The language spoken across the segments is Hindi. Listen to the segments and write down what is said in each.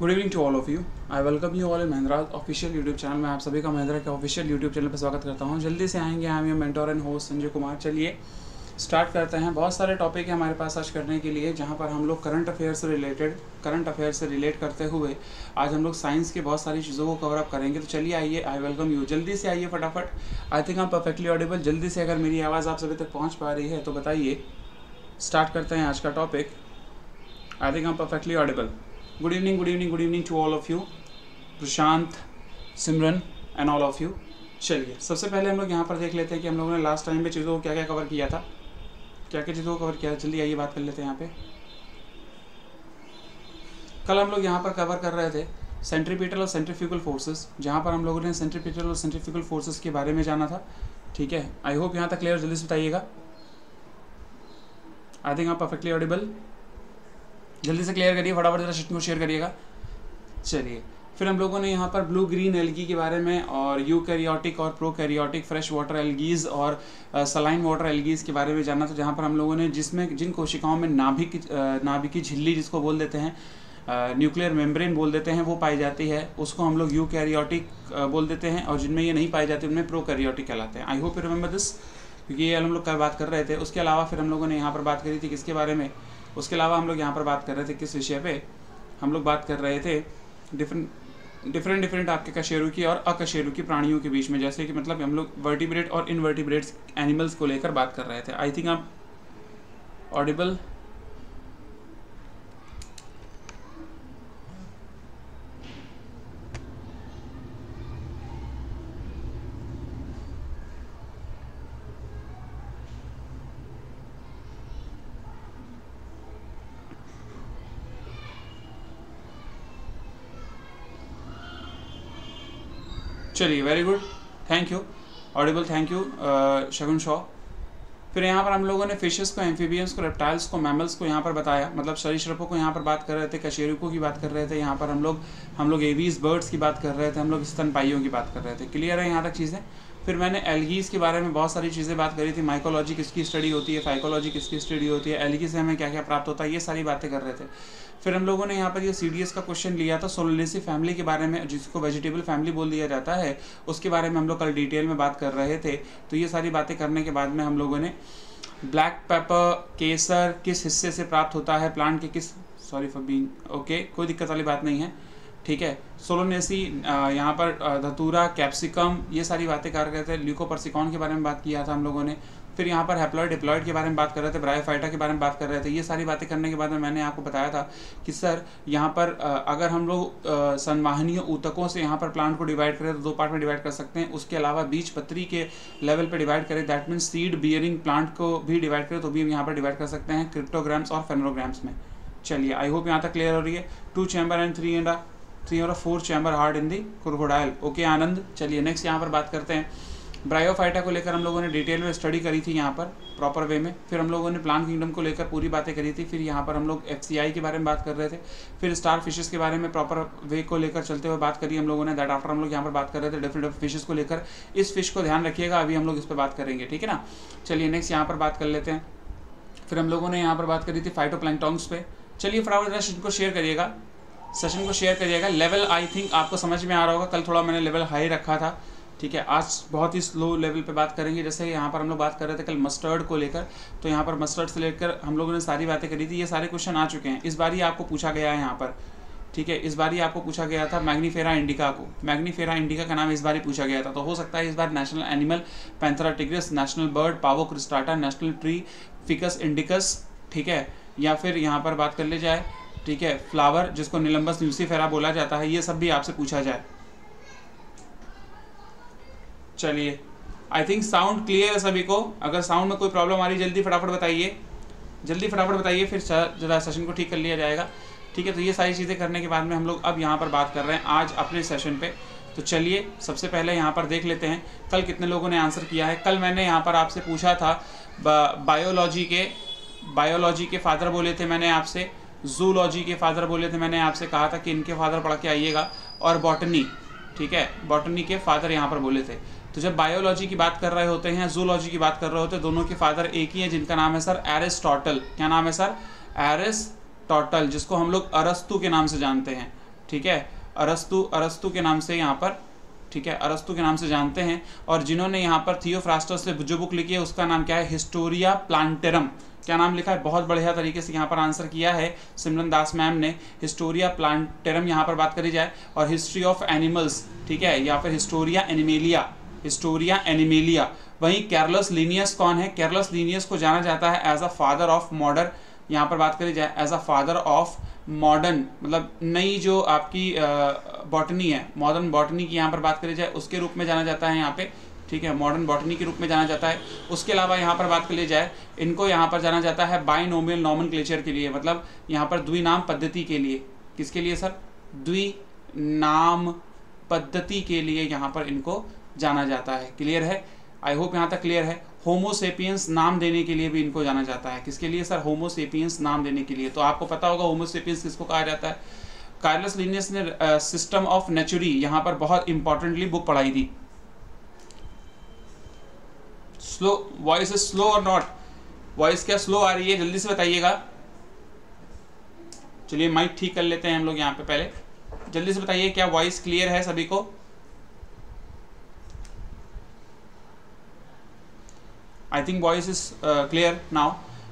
Good evening to all of you I welcome you all in Mahindra official YouTube channel में आप सभी का महिंद्रा के ऑफिशियल यूट्यूब चैनल पर स्वागत करता हूँ। जल्दी से आएँगे। हम your mentor and host Sanjay Kumar. चलिए स्टार्ट करते हैं। बहुत सारे टॉपिक है हमारे पास आज करने के लिए, जहाँ पर हम लोग करंट अफेयर से रिलेटेड करंट अफेयर से रिलेट करते हुए आज हम लोग साइंस की बहुत सारी चीज़ों को कवर अप करेंगे। तो चलिए आइए। आई वेलकम यू जल्दी से आइए फटाफट। आई थिंक हम परफेक्टली ऑडिबल जल्दी से अगर मेरी आवाज़ आप सभी तक पहुँच पा रही है तो बताइए। स्टार्ट करते हैं आज का टॉपिक आई थिंक हम perfectly audible good evening good evening good evening to all of you Prashant Simran and all of you चलिए, सबसे पहले हम लोग यहाँ पर देख लेते हैं कि हम लोगों ने लास्ट टाइम में चीज़ों को क्या क्या कवर किया था। क्या क्या चीज़ों को कवर किया जल्दी आइए बात कर लेते हैं यहाँ पे। कल हम लोग यहाँ पर कवर कर रहे थे सेंट्रीपिटल और सेंट्रीफ्यूगल फोर्सेस जहाँ पर हम लोगों ने सेंट्रीपिटल और सेंट्रीफ्यूगल फोर्सेस के बारे में जाना था। ठीक है? आई होप यहाँ तक क्लियर जल्दी से बताइएगा। आई थिंक आप परफेक्टली ऑडिबल जल्दी से क्लियर करिए, फटाफट जरा सेशन को शेयर करिएगा। चलिए, फिर हम लोगों ने यहाँ पर ब्लू ग्रीन एलगी के बारे में और यू कैरियोटिक और prokaryotic fresh water algae और सलाइन वाटर एलगीज के बारे में जाना था, जहाँ पर हम लोगों ने जिसमें, जिन कोशिकाओं में नाभिक नाभिक झिल्ली जिसको बोल देते हैं न्यूक्लियर मेम्ब्रेन बोल देते हैं, वो पाई जाती है, उसको हम लोग यू कैरियोटिक बोल देते हैं, और जिनमें ये नहीं पाई जाती, उनमें प्रो कैरियोटिक कहलाते हैं। I hope you remember this क्योंकि ये हम लोग कल बात कर रहे थे। उसके अलावा फिर हम लोगों ने यहाँ पर बात करी थी किसके बारे में? उसके अलावा हम लोग यहाँ पर बात कर रहे थे किस विषय पे? हम लोग बात कर रहे थे डिफरेंट डिफरेंट डिफरेंट आपके कशेरू की और अकशेरू की प्राणियों के बीच में, जैसे कि मतलब हम लोग वर्टिब्रेट और इनवर्टिब्रेट एनिमल्स को लेकर बात कर रहे थे। आई थिंक आप ऑडिबल चलिए very good thank you audible thank you Shagun Shaw फिर यहाँ पर हम लोगों ने फिशेस को एम्फीबियंस को रेप्टाइल्स को मैमल्स को यहाँ पर बताया। मतलब सरीसृपों को यहाँ पर बात कर रहे थे कशेरुकों की बात कर रहे थे, यहाँ पर हम लोग हम लोग एवीज बर्ड्स की बात कर रहे थे, हम लोग स्तनपाइयों की बात कर रहे थे। क्लियर है यहाँ तक चीज़ें? फिर मैंने एलगीज के बारे में बहुत सारी चीज़ें बात करी थी माइकोलॉजी किसकी स्टडी होती है फाइकोलॉजी किसकी स्टडी होती है एलगी से हमें क्या क्या प्राप्त होता है, ये सारी बातें कर रहे थे। फिर हम लोगों ने यहाँ पर ये सी डी एस का क्वेश्चन लिया था सोलोनेसी फैमिली के बारे में, जिसको वेजिटेबल फैमिली बोल दिया जाता है, उसके बारे में हम लोग कल डिटेल में बात कर रहे थे। तो ये सारी बातें करने के बाद में हम लोगों ने ब्लैक पेपर केसर किस हिस्से से प्राप्त होता है प्लांट के किस सॉरी फॉर बीइंग ओके कोई दिक्कत वाली बात नहीं है। ठीक है? सोलोनेसी यहाँ पर धतूरा, कैप्सिकम, ये सारी बातें कर रहे थे। ल्यूकोपर्सिकॉन के बारे में बात किया था हम लोगों ने। फिर यहाँ पर हैप्लॉइड डिप्लॉइड के बारे में बात कर रहे थे। ब्रायोफाइटा के बारे में बात कर रहे थे। ये सारी बातें करने के बाद में मैंने आपको बताया था कि सर, यहाँ पर अगर हम लोग संवाहनीय ऊतकों से यहाँ पर प्लांट को डिवाइड करें तो दो पार्ट में डिवाइड कर सकते हैं। उसके अलावा बीज पत्री के लेवल पर डिवाइड करें। That mean seed bearing plant को भी डिवाइड करें तो भी हम यहाँ पर डिवाइड कर सकते हैं। क्रिप्टोग्राम्स और फेनोग्राम्स में। चलिए आई होप यहाँ तक क्लियर हो रही है। Two chamber and three and three और four chamber heart in the crocodile okay Anand चलिए नेक्स्ट यहाँ पर बात करते हैं। ब्रायोफाइटा को लेकर हम लोगों ने डिटेल में स्टडी करी थी यहाँ पर प्रॉपर वे में। फिर हम लोगों ने प्लांट किंगडम को लेकर पूरी बातें करी थी। फिर यहाँ पर हम लोग एफसीआई के बारे में बात कर रहे थे। फिर स्टार फिशेस के बारे में प्रॉपर वे को लेकर चलते हुए बात करी हम लोगों ने। दैट आफ्टर हम लोग यहाँ पर बात कर रहे थे डिफरेंट डिफरेंट फिशेस को लेकर। इस फ़िश को ध्यान रखिएगा, अभी हम लोग इस पर बात करेंगे, ठीक है ना? चलिए नेक्स्ट यहाँ पर बात कर लेते हैं। फिर हम लोगों ने यहाँ पर बात करी थी फाइटो पे। चलिए, फटाफट को शेयर करिएगा। सेशन को शेयर करिएगा। लेवल आई थिंक आपको समझ में आ रहा होगा। कल थोड़ा मैंने लेवल हाई रखा था। ठीक है, आज बहुत ही स्लो लेवल पे बात करेंगे। जैसे यहाँ पर हम लोग बात कर रहे थे कल मस्टर्ड को लेकर। तो यहाँ पर मस्टर्ड से लेकर हम लोगों ने सारी बातें करी थी। ये सारे क्वेश्चन आ चुके हैं। इस बार ही आपको पूछा गया है यहाँ पर। ठीक है, इस बार ही आपको पूछा गया था मैग्नीफेरा इंडिका को। मैग्नीफेरा इंडिका का नाम इस बार ही पूछा गया था। तो हो सकता है इस बार national animal Panthera tigris national bird Pavo cristatus national tree Ficus indicus ठीक है, या फिर यहाँ पर बात कर ली जाए। ठीक है फ्लावर जिसको निलंबस ल्यूसीफेरा बोला जाता है, ये सब भी आपसे पूछा जाए। चलिए आई थिंक साउंड क्लियर है सभी को। अगर साउंड में कोई प्रॉब्लम आ रही जल्दी फटाफट बताइए। जल्दी फटाफट बताइए, फिर जरा सेशन को ठीक कर लिया जाएगा। ठीक है तो ये सारी चीज़ें करने के बाद में हम लोग अब यहाँ पर बात कर रहे हैं, आज अपने सेशन पे। तो चलिए, सबसे पहले यहाँ पर देख लेते हैं, कल कितने लोगों ने आंसर किया है। कल मैंने यहाँ पर आपसे पूछा था बायोलॉजी के बायोलॉजी के फादर बोले थे मैंने आपसे। जूलॉजी के फादर बोले थे, मैंने आपसे कहा था कि इनके फादर पढ़ के आइएगा और बॉटनी ठीक है? बॉटनी के फादर यहाँ पर बोले थे। तो जब बायोलॉजी की बात कर रहे होते हैं जूलॉजी की बात कर रहे होते हैं, दोनों के फादर एक ही हैं, जिनका नाम है सर एरिस्टोटल क्या नाम है सर? एरिस्टोटल जिसको हम लोग अरस्तु के नाम से जानते हैं, ठीक है? अरस्तु अरस्तु के नाम से यहाँ पर, ठीक है? अरस्तु के नाम से जानते हैं। और जिन्होंने यहाँ पर थियोफ्रास्टस से जो बुक लिखी है, उसका नाम क्या है? हिस्टोरिया प्लांटेरम क्या नाम लिखा है? बहुत बढ़िया तरीके से यहाँ पर आंसर किया है सिमरन दास मैम ने। हिस्टोरिया प्लांटेरम यहाँ पर बात करी जाए और हिस्ट्री ऑफ़ एनिमल्स, ठीक है, या फिर हिस्टोरिया एनिमेलिया हिस्टोरिया एनिमेलिया। वहीं कैरलस लीनियस कौन है? कैरलस लीनियस को जाना जाता है as a father of modern यहाँ पर बात करी जाए as a father of modern मतलब नई जो आपकी बॉटनी है मॉडर्न बॉटनी की यहाँ पर बात करी जाए, उसके रूप में जाना जाता है यहाँ पे। ठीक है मॉडर्न बॉटनी के रूप में जाना जाता है। उसके अलावा यहाँ पर बात कर ली जाए, इनको यहाँ पर जाना जाता है बाई नोमियल नॉमन के लिए मतलब यहाँ पर द्विनाम पद्धति के लिए। किसके लिए, सर? द्वि नाम पद्धति के लिए यहाँ पर इनको जाना जाता है। क्लियर है? आई होप यहाँ तक क्लियर है। होमोसेपियंस नाम देने के लिए भी इनको जाना जाता है। किसके लिए, सर? होमोसेपियंस नाम देने के लिए। तो आपको पता होगा होमोसेपियंस किसको कहा जाता है? कार्लस लिनियस ने सिस्टम ऑफ़ नेचुरी यहाँ पर बहुत इंपॉर्टेंटली बुक पढ़ाई थी स्लो वॉइस इज़ स्लो और नॉट वॉइस क्या स्लो आ रही है? जल्दी से बताइएगा। चलिए माइक ठीक कर लेते हैं हम लोग यहाँ पे पहले। जल्दी से बताइए क्या वॉइस क्लियर है सभी को? I think voice is clear now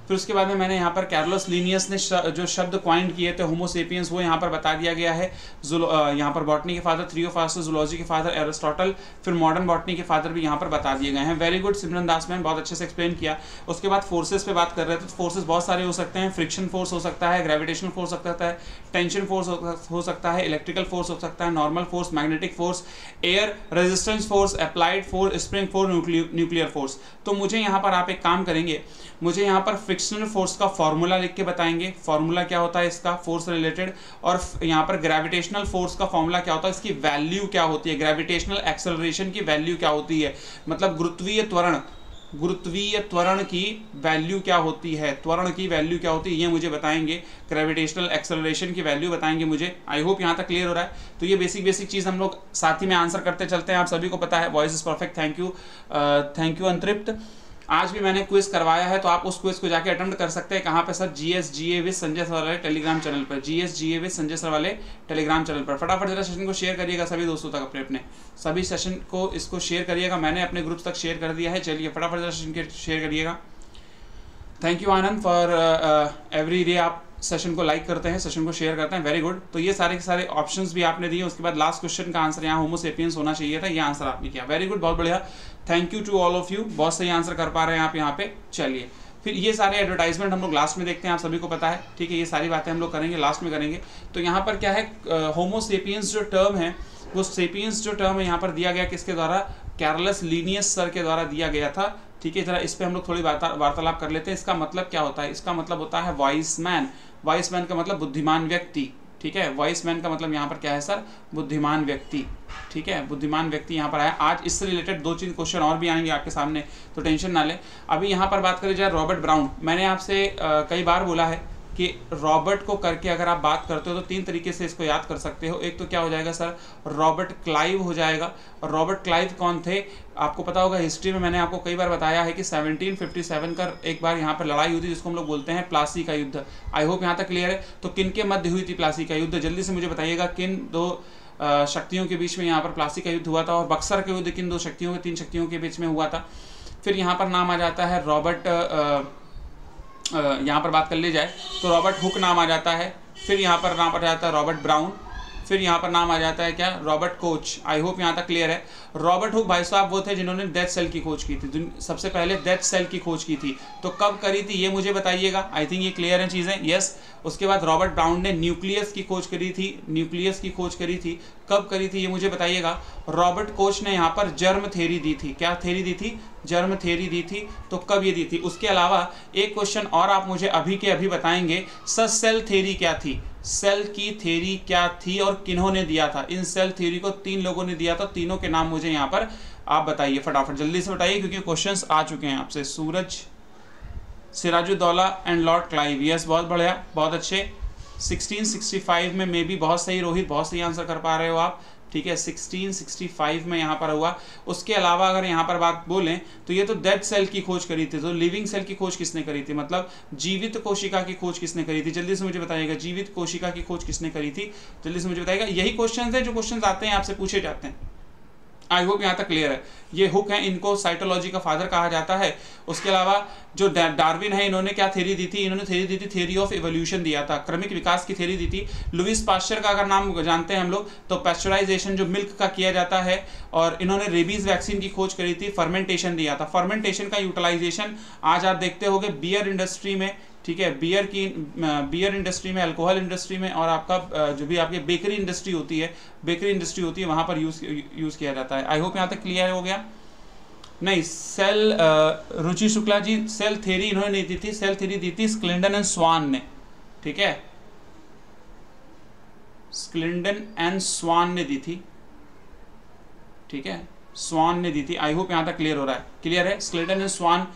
फिर उसके बाद में मैंने यहाँ पर कैरलोस लीनियस ने श, जो शब्द क्वाइंट किए थे होमोसेपियंस वो यहाँ पर बता दिया गया है। यहाँ पर बॉटनी के फादर थ्री थ्रियोफास्टर जुलॉजी के फादर एरिस्टोटल फिर मॉडर्न बॉटनी के फादर भी यहाँ पर बता दिए गए हैं। Very good Simran Das man बहुत अच्छे से एक्सप्लेन किया। उसके बाद फोर्सेस पे बात कर रहे थे तो फोर्सेस बहुत सारे हो सकते हैं। फ्रिक्शन फोर्स हो सकता है ग्रेविटेशन फोर्स हो सकता है टेंशन फोर्स हो सकता है इलेक्ट्रिकल फोर्स हो सकता है normal force magnetic force air resistance force applied force spring force nuclear force तो मुझे यहाँ पर आप एक काम करेंगे मुझे यहाँ पर फ्रिक्शनल फोर्स का फॉर्मूला लिख के बताएँगे। फॉर्मूला क्या होता है इसका? फोर्स रिलेटेड और यहाँ पर ग्रेविटेशनल फोर्स का फॉर्मूला क्या होता है? इसकी वैल्यू क्या होती है? ग्रेविटेशनल एक्सेलरेशन की वैल्यू क्या होती है? मतलब गुरुत्वीय त्वरण गुरुत्वीय त्वरण की वैल्यू क्या होती है? त्वरण की वैल्यू क्या होती है? ये मुझे बताएँगे। ग्रेविटेशनल एक्सेलरेशन की वैल्यू बताएँगे मुझे। आई होप यहाँ तक क्लियर हो रहा है। तो ये बेसिक बेसिक चीज़ हम लोग साथ ही में आंसर करते चलते हैं। आप सभी को पता है। Voice is perfect thank you thank you अंतरिप्त आज भी मैंने क्विज करवाया है तो आप उस क्विज को जाके अटेंड कर सकते हैं। कहाँ पे sir? G S G A with Sanjay sir वाले टेलीग्राम चैनल पर। G S G A with Sanjay sir वाले टेलीग्राम चैनल पर। फटाफट जरा सेशन को शेयर करिएगा सभी दोस्तों तक अपने अपने। सभी सेशन को इसको शेयर करिएगा। मैंने अपने ग्रुप तक शेयर कर दिया है। चलिए फटाफट जरा सेशन शेयर करिएगा। Thank you Anand for every day आप सेशन को लाइक करते हैं सेशन को शेयर करते हैं वेरी गुड तो ये सारे के सारे ऑप्शंस भी आपने दिए, उसके बाद लास्ट क्वेश्चन का आंसर यहाँ होमोसेपियंस होना चाहिए था, ये आंसर आपने किया. वेरी गुड बहुत बढ़िया. Thank you to all of you बहुत सही आंसर कर पा रहे हैं आप यहाँ पे. चलिए. फिर ये सारे एडवर्टाइजमेंट हम लोग लास्ट में देखते हैं, आप सभी को पता है. ठीक है, ये सारी बातें हम लोग करेंगे लास्ट में करेंगे. तो यहाँ पर क्या है होमोसेपियंस जो टर्म है, वो सेपियंस जो टर्म है, यहाँ पर दिया गया किसके द्वारा? कैरलस लीनियस सर के द्वारा दिया गया था. ठीक है, जरा इस पर हम लोग थोड़ी वार्तालाप कर लेते हैं. इसका मतलब क्या होता है? इसका मतलब होता है वॉइस मैन वॉइस मैन का मतलब बुद्धिमान व्यक्ति, ठीक है? वाइस मैन का मतलब यहाँ पर क्या है सर बुद्धिमान व्यक्ति, ठीक है? बुद्धिमान व्यक्ति यहाँ पर आया। आज इससे रिलेटेड दो तीन क्वेश्चन और भी आएँगे आपके सामने तो टेंशन ना लें। अभी यहाँ पर बात करें जाए रॉबर्ट ब्राउन मैंने आपसे कई बार बोला है कि रॉबर्ट को करके अगर आप बात करते हो तो तीन तरीके से इसको याद कर सकते हो। एक तो क्या हो जाएगा सर? रॉबर्ट क्लाइव हो जाएगा। रॉबर्ट क्लाइव कौन थे? आपको पता होगा हिस्ट्री में मैंने आपको कई बार बताया है कि 1757 का एक बार यहाँ पर लड़ाई हुई थी, जिसको हम लोग बोलते हैं प्लासी का युद्ध। आई होप यहाँ तक क्लियर है। तो किन के मध्य हुई थी प्लासी का युद्ध? जल्दी से मुझे बताइएगा किन दो शक्तियों के बीच में यहाँ पर प्लासी का युद्ध हुआ था और बक्सर के युद्ध किन दो शक्तियों के, तीन शक्तियों के बीच में हुआ था? फिर यहाँ पर नाम आ जाता है रॉबर्ट यहाँ पर बात कर ली जाए तो रॉबर्ट हुक नाम आ जाता है, फिर यहाँ पर नाम आ जाता है रॉबर्ट ब्राउन, फिर यहाँ पर नाम आ जाता है क्या? Robert Koch. आई होप यहाँ तक क्लियर है। रॉबर्ट हुक भाई साहब वो थे जिन्होंने डेथ सेल की खोज की थी। सबसे पहले डेथ सेल की खोज की थी। तो कब करी थी, ये मुझे बताइएगा। आई थिंक ये क्लियर है चीज़ें। यस उसके बाद रॉबर्ट ब्राउन ने न्यूक्लियस की खोज करी थी। न्यूक्लियस की खोज करी थी। कब करी थी, ये मुझे बताइएगा। रॉबर्ट कोच ने यहाँ पर जर्म थेरी दी थी। क्या थेरी दी थी? जर्म थेरी दी थी। तो कब ये दी थी? उसके अलावा एक क्वेश्चन और आप मुझे अभी के अभी बताएँगे। सर सेल थेरी क्या थी? सेल की थेरी क्या थी और किन्होंने दिया था? इन सेल थेरी को तीन लोगों ने दिया था। तीनों के नाम मुझे यहाँ पर, आप बताइए फटाफट, जल्दी से बताइए, क्योंकि क्वेश्चंस आ चुके हैं आपसे। Suraj, Siraj ud Daulah and lord Clive yes बहुत बढ़िया, बहुत अच्छे। 1665 में मे भी बहुत सही रोहित, बहुत सही आंसर कर पा रहे हो आप। ठीक है 1665 में यहाँ पर हुआ। उसके अलावा अगर यहाँ पर बात बोलें तो ये तो डेड सेल की खोज करी थी तो लिविंग सेल की खोज किसने करी थी? मतलब जीवित कोशिका की खोज किसने करी थी? जल्दी से मुझे बताइएगा, जीवित कोशिका की खोज किसने करी थी? जल्दी से मुझे बताइएगा। यही क्वेश्चन है जो क्वेश्चन आते हैं, आपसे पूछे जाते हैं। आई होप यहाँ तक क्लियर है। ये हुक है, इनको साइटोलॉजी का फादर कहा जाता है। उसके अलावा जो डार्विन है, इन्होंने क्या थेरी दी थी? इन्होंने थेरी दी थी थेरी ऑफ़ एवोल्यूशन दिया था। क्रमिक विकास की थेरी दी थी। लुइस पास्चर का अगर नाम जानते हैं हम लोग तो पैस्चराइजेशन जो मिल्क का किया जाता है, और इन्होंने रेबीज वैक्सीन की खोज करी थी फर्मेंटेशन दिया था। फर्मेंटेशन का यूटिलाइजेशन आज आप देखते हो बियर इंडस्ट्री में ठीक है बियर की बियर इंडस्ट्री में अल्कोहल इंडस्ट्री में और आपका जो भी आपकी बेकरी इंडस्ट्री होती है बेकरी इंडस्ट्री होती है, वहाँ पर यूज़ यूज़ किया जाता है। आई होप यहाँ तक क्लियर हो गया। नहीं cell Ruchi Shukla ji cell theory इन्होंने नहीं दी थी सेल थेरी दी थी स्क्लिंडन एंड स्वान ने, ठीक है? स्क्लिंडन एंड स्वान ने दी थी, ठीक है? स्वान ने दी थी। आई होप यहाँ तक क्लियर हो रहा है। क्लियर है? स्क्लिंडन एंड स्वान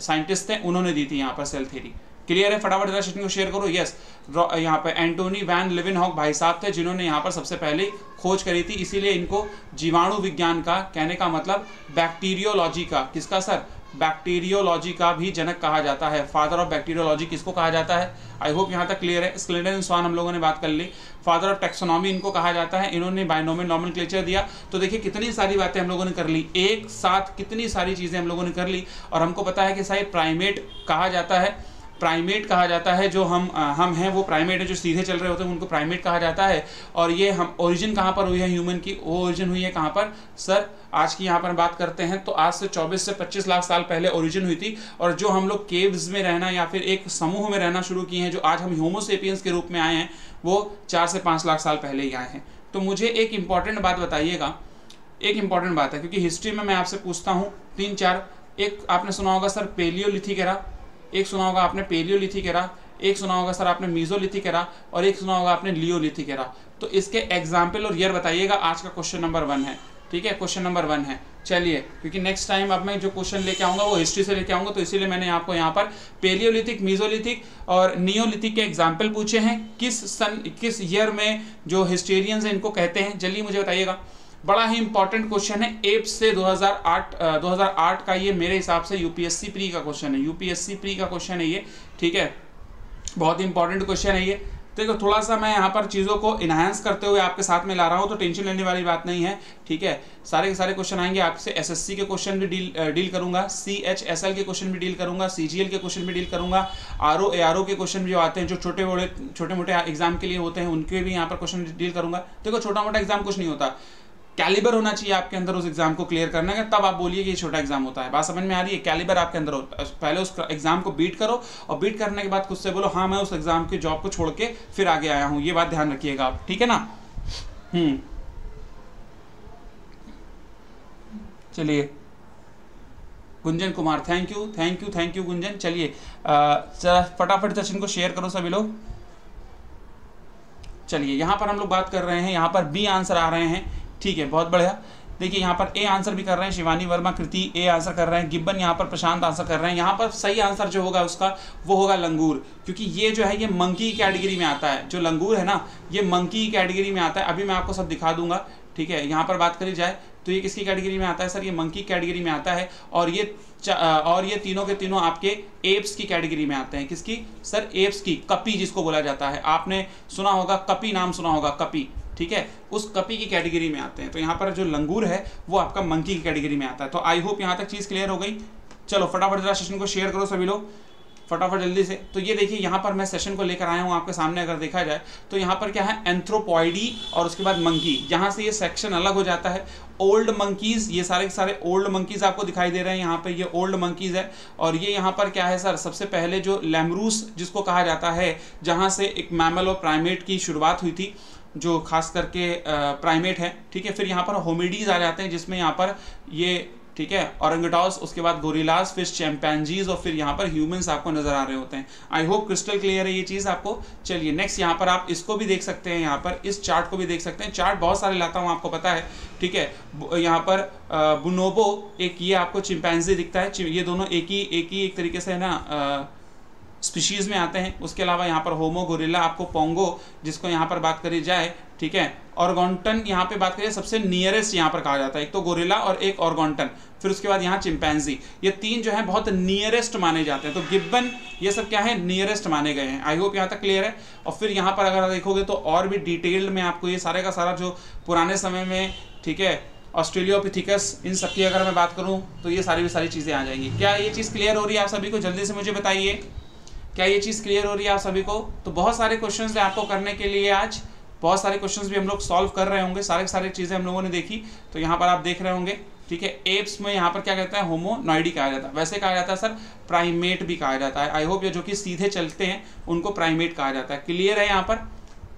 साइंटिस्ट थे, उन्होंने दी थी यहाँ पर सेल थेरी क्लियर है? फटाफट जरा सेशन को शेयर करो। यस यहाँ पे एंटोनी वैन लिविन हॉक भाई साहब थे, जिन्होंने यहाँ पर सबसे पहले खोज करी थी। इसीलिए इनको जीवाणु विज्ञान का, कहने का मतलब बैक्टीरियोलॉजी का। किसका सर? बैक्टीरियोलॉजी का भी जनक कहा जाता है। फादर ऑफ़ बैक्टीरियोलॉजी किसको कहा जाता है? आई होप यहाँ तक क्लियर है। स्क्लेडन स्वान हम लोगों ने बात कर ली। फादर ऑफ़ टेक्सोनॉमी इनको कहा जाता है। इन्होंने बायनोमियल नॉर्मल क्लेचर दिया। तो देखिए, कितनी सारी बातें हम लोगों ने कर ली। एक साथ कितनी सारी चीज़ें हम लोगों ने कर ली। और हमको पता है कि शायद प्राइमेट कहा जाता है। प्राइमेट कहा जाता है जो हम आ, हम हैं वो प्राइमेट है जो सीधे चल रहे होते हैं उनको प्राइमेट कहा जाता है। और ये हम ओरिजिन कहाँ पर हुई है ह्यूमन की? वो ओरिजिन हुई है कहाँ पर? सर आज की यहाँ पर बात करते हैं तो आज से 24 से 25 लाख साल पहले ओरिजिन हुई थी और जो हम लोग केव्स में रहना या फिर एक समूह में रहना शुरू किए हैं जो आज हम होमोसेपियंस के रूप में आए हैं वो चार से पाँच लाख साल पहले ही आए हैं। तो मुझे एक इंपॉर्टेंट बात बताइएगा। एक इंपॉर्टेंट बात है क्योंकि हिस्ट्री में मैं आपसे पूछता हूँ तीन चार एक आपने सुना होगा सर पेलियोलिथिक एरा एक सुना होगा आपने पेलियोलिथिक एरा एक सुना होगा सर आपने मीजोलिथिक एरा और एक सुना होगा आपने लियोलिथिक एरा तो इसके एग्ज़ाम्पल और ईयर बताइएगा, आज का क्वेश्चन नंबर वन है। ठीक है? क्वेश्चन नंबर वन है। चलिए, क्योंकि नेक्स्ट टाइम अब मैं जो क्वेश्चन लेके आऊँगा, वो हिस्ट्री से लेके आऊँगा तो इसीलिए मैंने आपको यहाँ पर पेलियोलिथिक मीजोलिथिक और नियोलिथिक के एग्ज़ाम्पल पूछे हैं। किस सन, किस ईयर में जो हिस्टेरियंस हैं, इनको कहते हैं? जल्दी मुझे बताइएगा। बड़ा ही इंपॉर्टेंट क्वेश्चन है। एप से 2008 2008 का ये मेरे हिसाब से यूपीएससी प्री का क्वेश्चन है। यूपीएससी प्री का क्वेश्चन है ये, ठीक है? बहुत ही इंपॉर्टेंट क्वेश्चन है ये। देखो थोड़ा सा मैं यहाँ पर चीज़ों को इन्हांस करते हुए आपके साथ में ला रहा हूँ तो टेंशन लेने वाली बात नहीं है, ठीक है? सारे के सारे क्वेश्चन आएँगे। आपसे एसएससी के क्वेश्चन भी डील डील करूँगा सी एच एस एल के क्वेश्चन भी डील करूँगा सीजीएल के क्वेश्चन भी डील करूँगा R O A R O के क्वेश्चन भी आते हैं, जो छोटे बड़े छोटे मोटे एग्ज़ाम के लिए होते हैं, उनके भी यहाँ पर क्वेश्चन डील करूँगा। देखो छोटा मोटा एग्ज़ाम कुछ नहीं होता। कैलिबर होना चाहिए आपके अंदर उस एग्ज़ाम को क्लियर करने। का तब आप बोलिए कि ये छोटा एग्ज़ाम होता है। बात समझ में आ रही है? कैलिबर आपके अंदर हो। पहले उस एग्ज़ाम को बीट करो और बीट करने के बाद खुद से बोलो हाँ मैं उस एग्ज़ाम के जॉब को छोड़ के फिर आगे आया हूँ। ये बात ध्यान रखिएगा आप। ठीक है ना? हम्म। चलिए। Gunjan Kumar thank you thank you thank you Gunjan. चलिए फटाफट सेशन को शेयर करो सभी लोग। चलिए, यहाँ पर हम लोग बात कर रहे हैं। यहाँ पर बी आंसर आ रहे हैं। ठीक है, बहुत बढ़िया। देखिए, यहाँ पर ए आंसर भी कर रहे हैं, शिवानी वर्मा, कृति ए आंसर कर रहे हैं, गिब्बन यहाँ पर प्रशांत आंसर कर रहे हैं। यहाँ पर सही आंसर जो होगा उसका, वो होगा लंगूर। क्योंकि ये जो है, ये मंकी कैटेगरी में आता है। जो लंगूर है ना, ये मंकी कैटेगरी में आता है। अभी मैं आपको सब दिखा दूँगा, ठीक है? यहाँ पर बात करी जाए तो ये किसकी कैटेगरी में आता है, सर? ये मंकी कैटेगरी में आता है और ये और ये तीनों के तीनों आपके एप्स की कैटेगरी में आते हैं। किसकी? सर एप्स की, कपी जिसको बोला जाता है। आपने सुना होगा, कपी नाम सुना होगा, कपी। ठीक है? उस कपी की कैटेगरी में आते हैं। तो यहाँ पर जो लंगूर है, वो आपका मंकी की कैटेगरी में आता है। तो आई होप यहाँ तक चीज़ क्लियर हो गई। चलो, फटाफट जरा सेशन को शेयर करो सभी लोग। फटाफट जल्दी से। तो ये देखिए, यहाँ पर मैं सेशन को लेकर आया हूँ आपके सामने, अगर देखा जाए। तो यहाँ पर क्या है? एंथ्रोपॉइडी और उसके बाद मंकी यहाँ से ये सेक्शन अलग हो जाता है। ओल्ड मंकीज ये सारे के सारे ओल्ड मंकीज आपको दिखाई दे रहे हैं। यहाँ पे ये ओल्ड मंकीज है। और ये यहाँ पर क्या है सर सबसे पहले जो लेमरूस जिसको कहा जाता है, जहाँ से एक मैमल और प्राइमेट की शुरुआत हुई थी जो खास करके प्राइमेट है, ठीक है, फिर यहाँ पर होमिडीज आ जाते हैं, जिसमें यहाँ पर ये, ठीक है औरंगटॉस उसके बाद गोरिलास फिर चैम्पैनजीज और फिर यहाँ पर ह्यूमंस आपको नज़र आ रहे होते हैं। आई होप क्रिस्टल क्लियर है ये चीज़ आपको। चलिए नेक्स्ट यहाँ पर आप इसको भी देख सकते हैं, यहाँ पर, इस चार्ट को भी देख सकते हैं। चार्ट बहुत सारे लाता हूँ, आपको पता है, ठीक है यहाँ पर बुनोबो एक ये आपको चिंपैनजी दिखता है ये दोनों एक ही एक ही एक तरीके से है ना स्पीशीज़ में आते हैं। उसके अलावा यहाँ पर होमो गोरिल्ला, आपको पोंगो, जिसको यहाँ पर बात करी जाए, ठीक है? ऑर्गोंटन यहाँ पे बात करिए सबसे नियरेस्ट यहाँ पर कहा जाता है। एक तो गोरिल्ला और एक ऑर्गोंटन, फिर उसके बाद यहाँ चिंपैंजी। ये तीन जो है बहुत नियरेस्ट माने जाते हैं। तो गिब्बन, ये सब क्या है? नियरेस्ट माने गए हैं। आई होप यहाँ तक क्लियर है। और फिर यहाँ पर अगर देखोगे तो और भी डिटेल्ड में आपको ये सारे का सारा जो पुराने समय में, ठीक है ऑस्ट्रेलियोपिथिकस इन सब की अगर मैं बात करूँ तो ये सारी भी सारी चीज़ें आ जाएँगी। क्या ये चीज़ क्लियर हो रही है आप सभी को? जल्दी से मुझे बताइए। क्या ये चीज़ क्लियर हो रही है आप सभी को? तो बहुत सारे क्वेश्चन है आपको करने के लिए आज। बहुत सारे क्वेश्चंस भी हम लोग सॉल्व कर रहे होंगे। सारे सारी चीज़ें हम लोगों ने देखी। तो यहाँ पर आप देख रहे होंगे। ठीक है? एप्स में यहाँ पर क्या कहता है? होमोनॉइडी कहा जाता है। वैसे कहा जाता है सर प्राइमेट भी कहा जाता है। आई होप ये जो कि सीधे चलते हैं, उनको प्राइमेट कहा जाता है। क्लियर है यहाँ पर?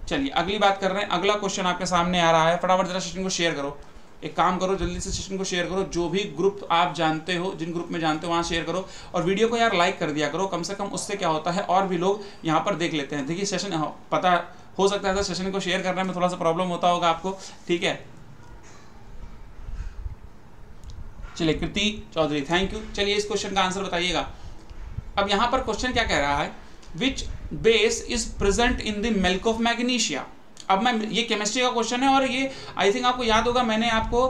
चलिए, अगली बात कर रहे हैं। अगला क्वेश्चन आपके सामने आ रहा है। फटाफट जरा सेशन को शेयर करो। एक काम करो, जल्दी से सेशन को शेयर करो, जो भी ग्रुप आप जानते हो, जिन ग्रुप में जानते हो, वहाँ शेयर करो। और वीडियो को यार लाइक कर दिया करो, कम से कम उससे क्या होता है, और भी लोग यहाँ पर देख लेते हैं। देखिए सेशन पता हो सकता है सेशन को शेयर करने में थोड़ा सा प्रॉब्लम होता होगा आपको, ठीक है? चलिए, कृति चौधरी थैंक यू चलिए, इस क्वेश्चन का आंसर बताइएगा। अब यहाँ पर क्वेश्चन क्या कह रहा है? Which base is present in the milk of magnesia अब मैं, ये केमिस्ट्री का क्वेश्चन है और ये आई थिंक आपको याद होगा, मैंने आपको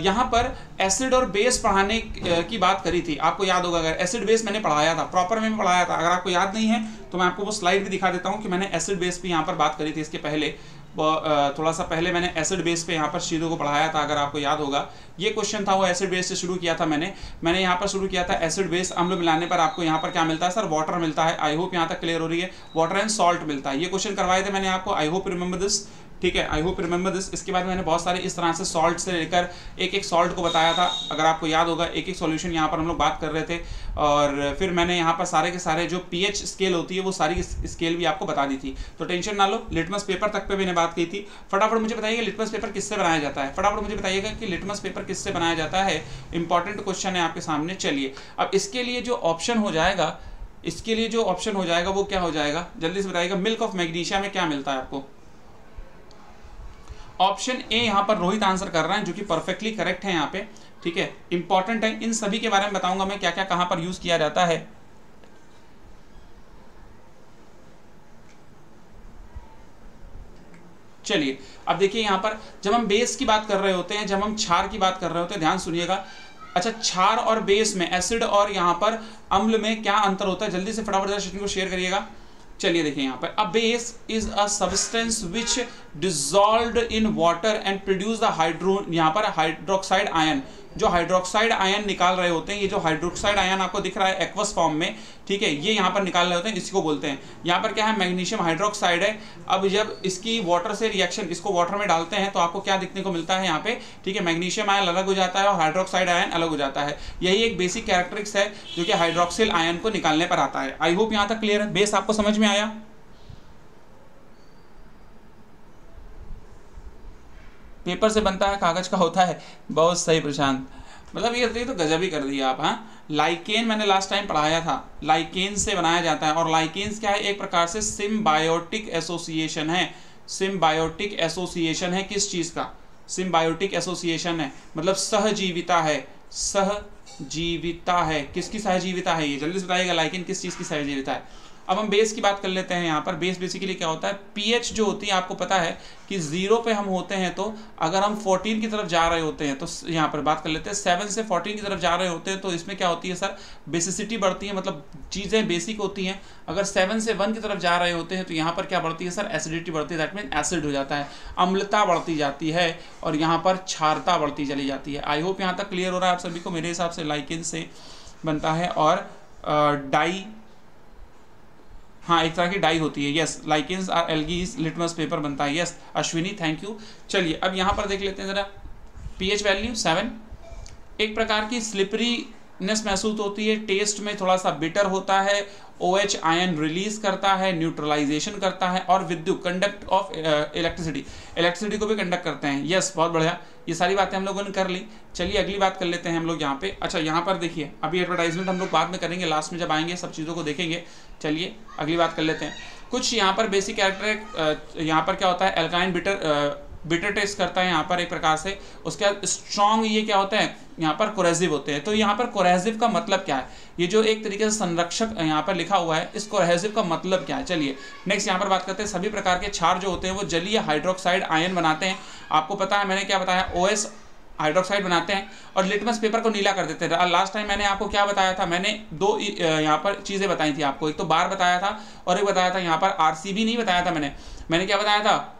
यहाँ पर एसिड और बेस पढ़ाने की बात करी थी। आपको याद होगा, अगर एसिड बेस मैंने पढ़ाया था प्रॉपर में पढ़ाया था। अगर आपको याद नहीं है तो मैं आपको वो स्लाइड भी दिखा देता हूँ कि मैंने एसिड बेस भी यहाँ पर बात करी थी इसके पहले। थोड़ा सा पहले मैंने एसिड बेस पे यहाँ पर चीज़ों को पढ़ाया था, अगर आपको याद होगा। ये क्वेश्चन था, वो एसिड बेस से शुरू किया था मैंने। मैंने यहाँ पर शुरू किया था एसिड बेस अम्ल मिलाने पर। आपको यहाँ पर क्या मिलता है सर वाटर मिलता है। आई होप यहाँ तक क्लियर हो रही है। वाटर एंड सॉल्ट मिलता है। ये क्वेश्चन करवाए थे मैंने आपको। आई होप रिमेंबर दिस ठीक है आई होप रिमेंबर दिस इसके बाद मैंने बहुत सारे इस तरह से सॉल्ट से लेकर एक एक सॉल्ट को बताया था। अगर आपको याद होगा, एक एक सॉल्यूशन यहाँ पर हम लोग बात कर रहे थे। और फिर मैंने यहाँ पर सारे के सारे जो पीएच स्केल होती है, वो सारी स्केल भी आपको बता दी थी। तो टेंशन ना लो लिटमस पेपर तक पे मैंने बात की थी। फटाफट मुझे बताइए लिटमस पेपर किससे बनाया जाता है? फटाफट मुझे बताइएगा कि लिटमस पेपर किससे बनाया जाता है? इंपॉर्टेंट क्वेश्चन है आपके सामने, चलिए। अब इसके लिए जो ऑप्शन हो जाएगा, इसके लिए जो ऑप्शन हो जाएगा, वो क्या हो जाएगा? जल्दी से बताइएगा मिल्क ऑफ़ मैग्नीशिया में क्या मिलता है आपको? ऑप्शन ए यहाँ पर रोहित आंसर कर रहा है, जो कि परफेक्टली करेक्ट है यहाँ पे, ठीक है? इंपॉर्टेंट है, इन सभी के बारे में बताऊँगा मैं क्या क्या कहाँ पर यूज़ किया जाता है। चलिए, अब देखिए यहाँ पर, जब हम बेस की बात कर रहे होते हैं, जब हम क्षार की बात कर रहे होते हैं, ध्यान सुनिएगा। अच्छा क्षार और बेस में एसिड और यहाँ पर अम्ल में क्या अंतर होता है? जल्दी से फटाफट को शेयर करिएगा। चलिए देखिए यहाँ पर। A base is a substance which dissolve in water and produce the hydro यहाँ पर हाइड्रोक्साइड आयन जो हाइड्रोक्साइड आयन निकाल रहे होते हैं, ये जो हाइड्रोक्साइड आयन आपको दिख रहा है एक्वस फॉर्म में, ठीक है, ये यहाँ पर निकाल रहे होते हैं इसी को बोलते हैं। यहाँ पर क्या है मैग्नीशियम हाइड्रोक्साइड है। अब जब इसकी वाटर से रिएक्शन इसको वाटर में डालते हैं तो आपको क्या दिखने को मिलता है यहाँ पे, ठीक है मैग्नीशियम आयन अलग हो जाता है और हाइड्रोक्साइड आयन अलग हो जाता है। यही एक बेसिक कैरेक्टरिक्स है जो कि हाइड्रोक्सिल आयन को निकालने पर आता है। आई होप यहाँ तक क्लियर है। बेस आपको समझ में आया? पेपर से बनता है, कागज़ का होता है। बहुत सही प्रशांत। मतलब ये तो गजब ही कर दिया आप हाँ? लाइकेन मैंने लास्ट टाइम पढ़ाया था। लाइकेन से बनाया जाता है। और लाइकेन्स क्या है? एक प्रकार से सिम्बायोटिक एसोसिएशन है। सिम्बायोटिक एसोसिएशन है किस चीज़ का? सिम्बायोटिक एसोसिएशन है। मतलब सहजीविता है। सहजीविता है। किसकी सहजीविता है ये? जल्दी से बताइएगा लाइकेन किस चीज़ की सहजीविता है? अब हम बेस की बात कर लेते हैं यहाँ पर। बेस बेसिकली क्या होता है? पीएच जो होती है, आपको पता है कि ज़ीरो पे हम होते हैं तो अगर हम फोर्टीन की तरफ़ जा रहे होते हैं तो यहाँ पर बात कर लेते हैं। सेवन से फोर्टीन की तरफ़ जा रहे होते हैं तो इसमें क्या होती है सर? बेसिसिटी बढ़ती है मतलब चीज़ें बेसिक होती हैं। अगर सेवन से वन की तरफ़ जा रहे होते हैं तो यहाँ पर क्या बढ़ती है सर? एसिडिटी बढ़ती है दैट मीन एसिड हो जाता है। अम्लता बढ़ती जाती है और यहाँ पर क्षारता बढ़ती चली जाती है। आई होप यहाँ तक क्लियर हो रहा है आप सभी को। मेरे हिसाब से लाइकिन से बनता है और डाई हाँ एक तरह की डाई होती है yes lichens are algae litmus paper बनता है यस अश्विनी थैंक यू चलिए, अब यहाँ पर देख लेते हैं ज़रा पीएच वैल्यू सेवन एक प्रकार की स्लिपरीनेस महसूस होती है टेस्ट में थोड़ा सा बिटर होता है ओ एच आयन रिलीज़ करता है न्यूट्रलाइजेशन करता है और विद्युत कंडक्ट ऑफ़ इलेक्ट्रिसिटी इलेक्ट्रिसिटी को भी कंडक्ट करते हैं। यस बहुत बढ़िया। ये सारी बातें हम लोगों ने कर ली। चलिए अगली बात कर लेते हैं हम लोग यहाँ पे। अच्छा यहाँ पर देखिए, अभी एडवर्टाइजमेंट हम लोग बाद में करेंगे लास्ट में जब आएँगे, सब चीज़ों को देखेंगे। चलिए, अगली बात कर लेते हैं। कुछ यहाँ पर बेसिक कैरेक्टर यहाँ पर क्या होता है एल्काइन बिटर बिटर टेस्ट करता है यहाँ पर एक प्रकार से। उसके बाद स्ट्रॉन्ग ये क्या होता है? यहाँ पर कोरेजिव होते हैं। तो यहाँ पर कोरेजिव का मतलब क्या है? ये जो एक तरीके से संरक्षक यहाँ पर लिखा हुआ है, इस कोरेजिव का मतलब क्या है? चलिए नेक्स्ट यहाँ पर बात करते हैं। सभी प्रकार के क्षार जो होते हैं, वो जलीय हाइड्रोक्साइड आयन बनाते हैं। आपको पता है, मैंने क्या बताया? ओएस हाइड्रोक्साइड बनाते हैं और लिटमस पेपर को नीला कर देते हैं। लास्ट टाइम मैंने आपको क्या बताया था? मैंने दो यहाँ पर चीज़ें बताई थी आपको। एक तो बार बताया था और एक बताया था यहाँ पर आर नहीं बताया था मैंने। मैंने क्या बताया था?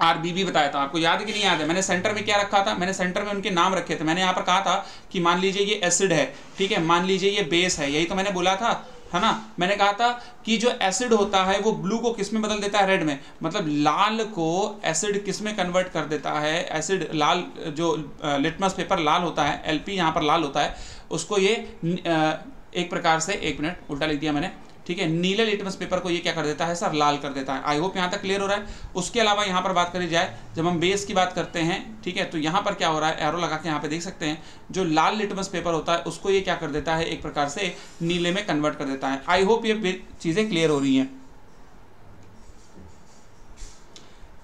आर बी बी बताया था, आपको याद कि नहीं याद है? मैंने सेंटर में क्या रखा था? मैंने सेंटर में उनके नाम रखे थे। मैंने यहाँ पर कहा था कि मान लीजिए ये एसिड है, ठीक है? मान लीजिए ये बेस है, यही तो मैंने बोला था, है ना? मैंने कहा था कि जो एसिड होता है, वो ब्लू को किसमें बदल देता है? रेड में। मतलब लाल को एसिड किसमें कन्वर्ट कर देता है? एसिड लाल, जो लिटमस पेपर लाल होता है एलपी यहाँ पर लाल होता है, उसको ये एक प्रकार से, एक मिनट, उल्टा लिख दिया मैंने ठीक है, नीले लिटमस पेपर को ये क्या कर देता है सर? लाल कर देता है। आई होप यहाँ तक क्लियर हो रहा है। उसके अलावा यहाँ पर बात करी जाए, जब हम बेस की बात करते हैं, ठीक है तो यहाँ पर क्या हो रहा है? एरो लगा के यहाँ पे देख सकते हैं, जो लाल लिटमस पेपर होता है, उसको ये क्या कर देता है? एक प्रकार से नीले में कन्वर्ट कर देता है। आई होप ये चीज़ें क्लियर हो रही हैं।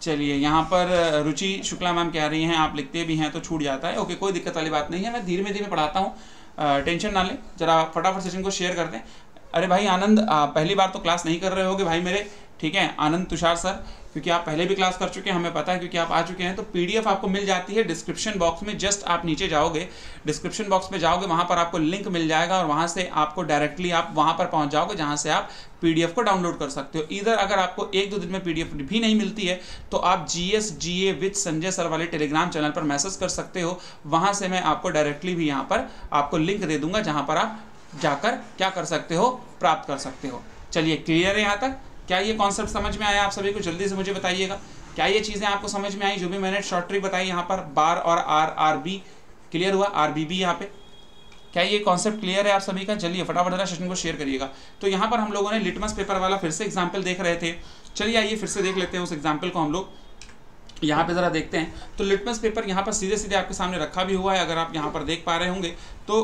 चलिए, यहाँ पर रुचि शुक्ला मैम कह रही हैं, आप लिखते भी हैं तो छूट जाता है। ओके, कोई दिक्कत वाली बात नहीं है। मैं धीरे धीरे पढ़ाता हूँ। टेंशन ना लें। जरा फटाफट सेशन को शेयर कर दें। अरे भाई, आनंद पहली बार तो क्लास नहीं कर रहे होगे भाई मेरे। ठीक है, आनंद तुषार सर, क्योंकि आप पहले भी क्लास कर चुके हैं, हमें पता है, क्योंकि आप आ चुके हैं। तो पीडीएफ आपको मिल जाती है डिस्क्रिप्शन बॉक्स में जस्ट आप नीचे जाओगे। डिस्क्रिप्शन बॉक्स में जाओगे, वहाँ पर आपको लिंक मिल जाएगा और वहाँ से आपको डायरेक्टली आप वहाँ पर पहुँच जाओगे, जहाँ से आप पीडीएफ को डाउनलोड कर सकते हो। इधर अगर आपको एक दो दिन में पीडीएफ भी नहीं मिलती है तो आप G S G A with Sanjay sir वाले टेलीग्राम चैनल पर मैसेज कर सकते हो। वहाँ से मैं आपको डायरेक्टली भी यहाँ पर आपको लिंक दे दूँगा, जहाँ पर आप जाकर क्या कर सकते हो? प्राप्त कर सकते हो। चलिए क्लियर है यहाँ तक? क्या ये कॉन्सेप्ट समझ में आया आप सभी को? जल्दी से मुझे बताइएगा। क्या ये चीज़ें आपको समझ में आई? जो भी मैंने शॉर्ट ट्रिक बताई यहाँ पर बार और आर आर बी क्लियर हुआ? आर बी बी यहाँ पे। क्या ये कॉन्सेप्ट क्लियर है आप सभी का? चलिए, फटाफट जरा सेशन को शेयर करिएगा। तो यहाँ पर हम लोगों ने लिटमस पेपर वाला फिर से एग्ज़ाम्पल देख रहे थे। चलिए, आइए फिर से देख लेते हैं उस एग्ज़ाम्पल को हम लोग। यहाँ पे ज़रा देखते हैं। तो लिटमस पेपर यहाँ पर सीधे सीधे आपके सामने रखा भी हुआ है, अगर आप यहाँ पर देख पा रहे होंगे। तो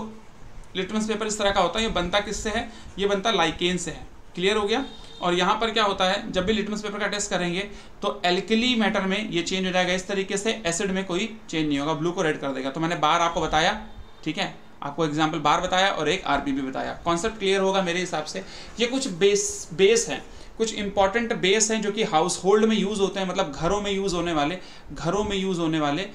लिटमस पेपर इस तरह का होता है, ये बनता किससे है? ये बनता लाइकेन से है। क्लियर हो गया? और यहाँ पर क्या होता है? जब भी लिटमस पेपर का टेस्ट करेंगे तो एल्कली मैटर में ये चेंज हो जाएगा। इस तरीके से एसिड में कोई चेंज नहीं होगा। ब्लू को रेड कर देगा। तो मैंने बार आपको बताया, ठीक है? आपको एग्ज़ाम्पल बार बताया और एक आरपी भी बताया। कॉन्सेप्ट क्लियर होगा मेरे हिसाब से। ये कुछ बेस बेस हैं। कुछ इंपॉर्टेंट बेस हैं जो कि हाउस होल्ड में यूज़ होते हैं। मतलब घरों में यूज़ होने वाले, घरों में यूज़ होने वाले,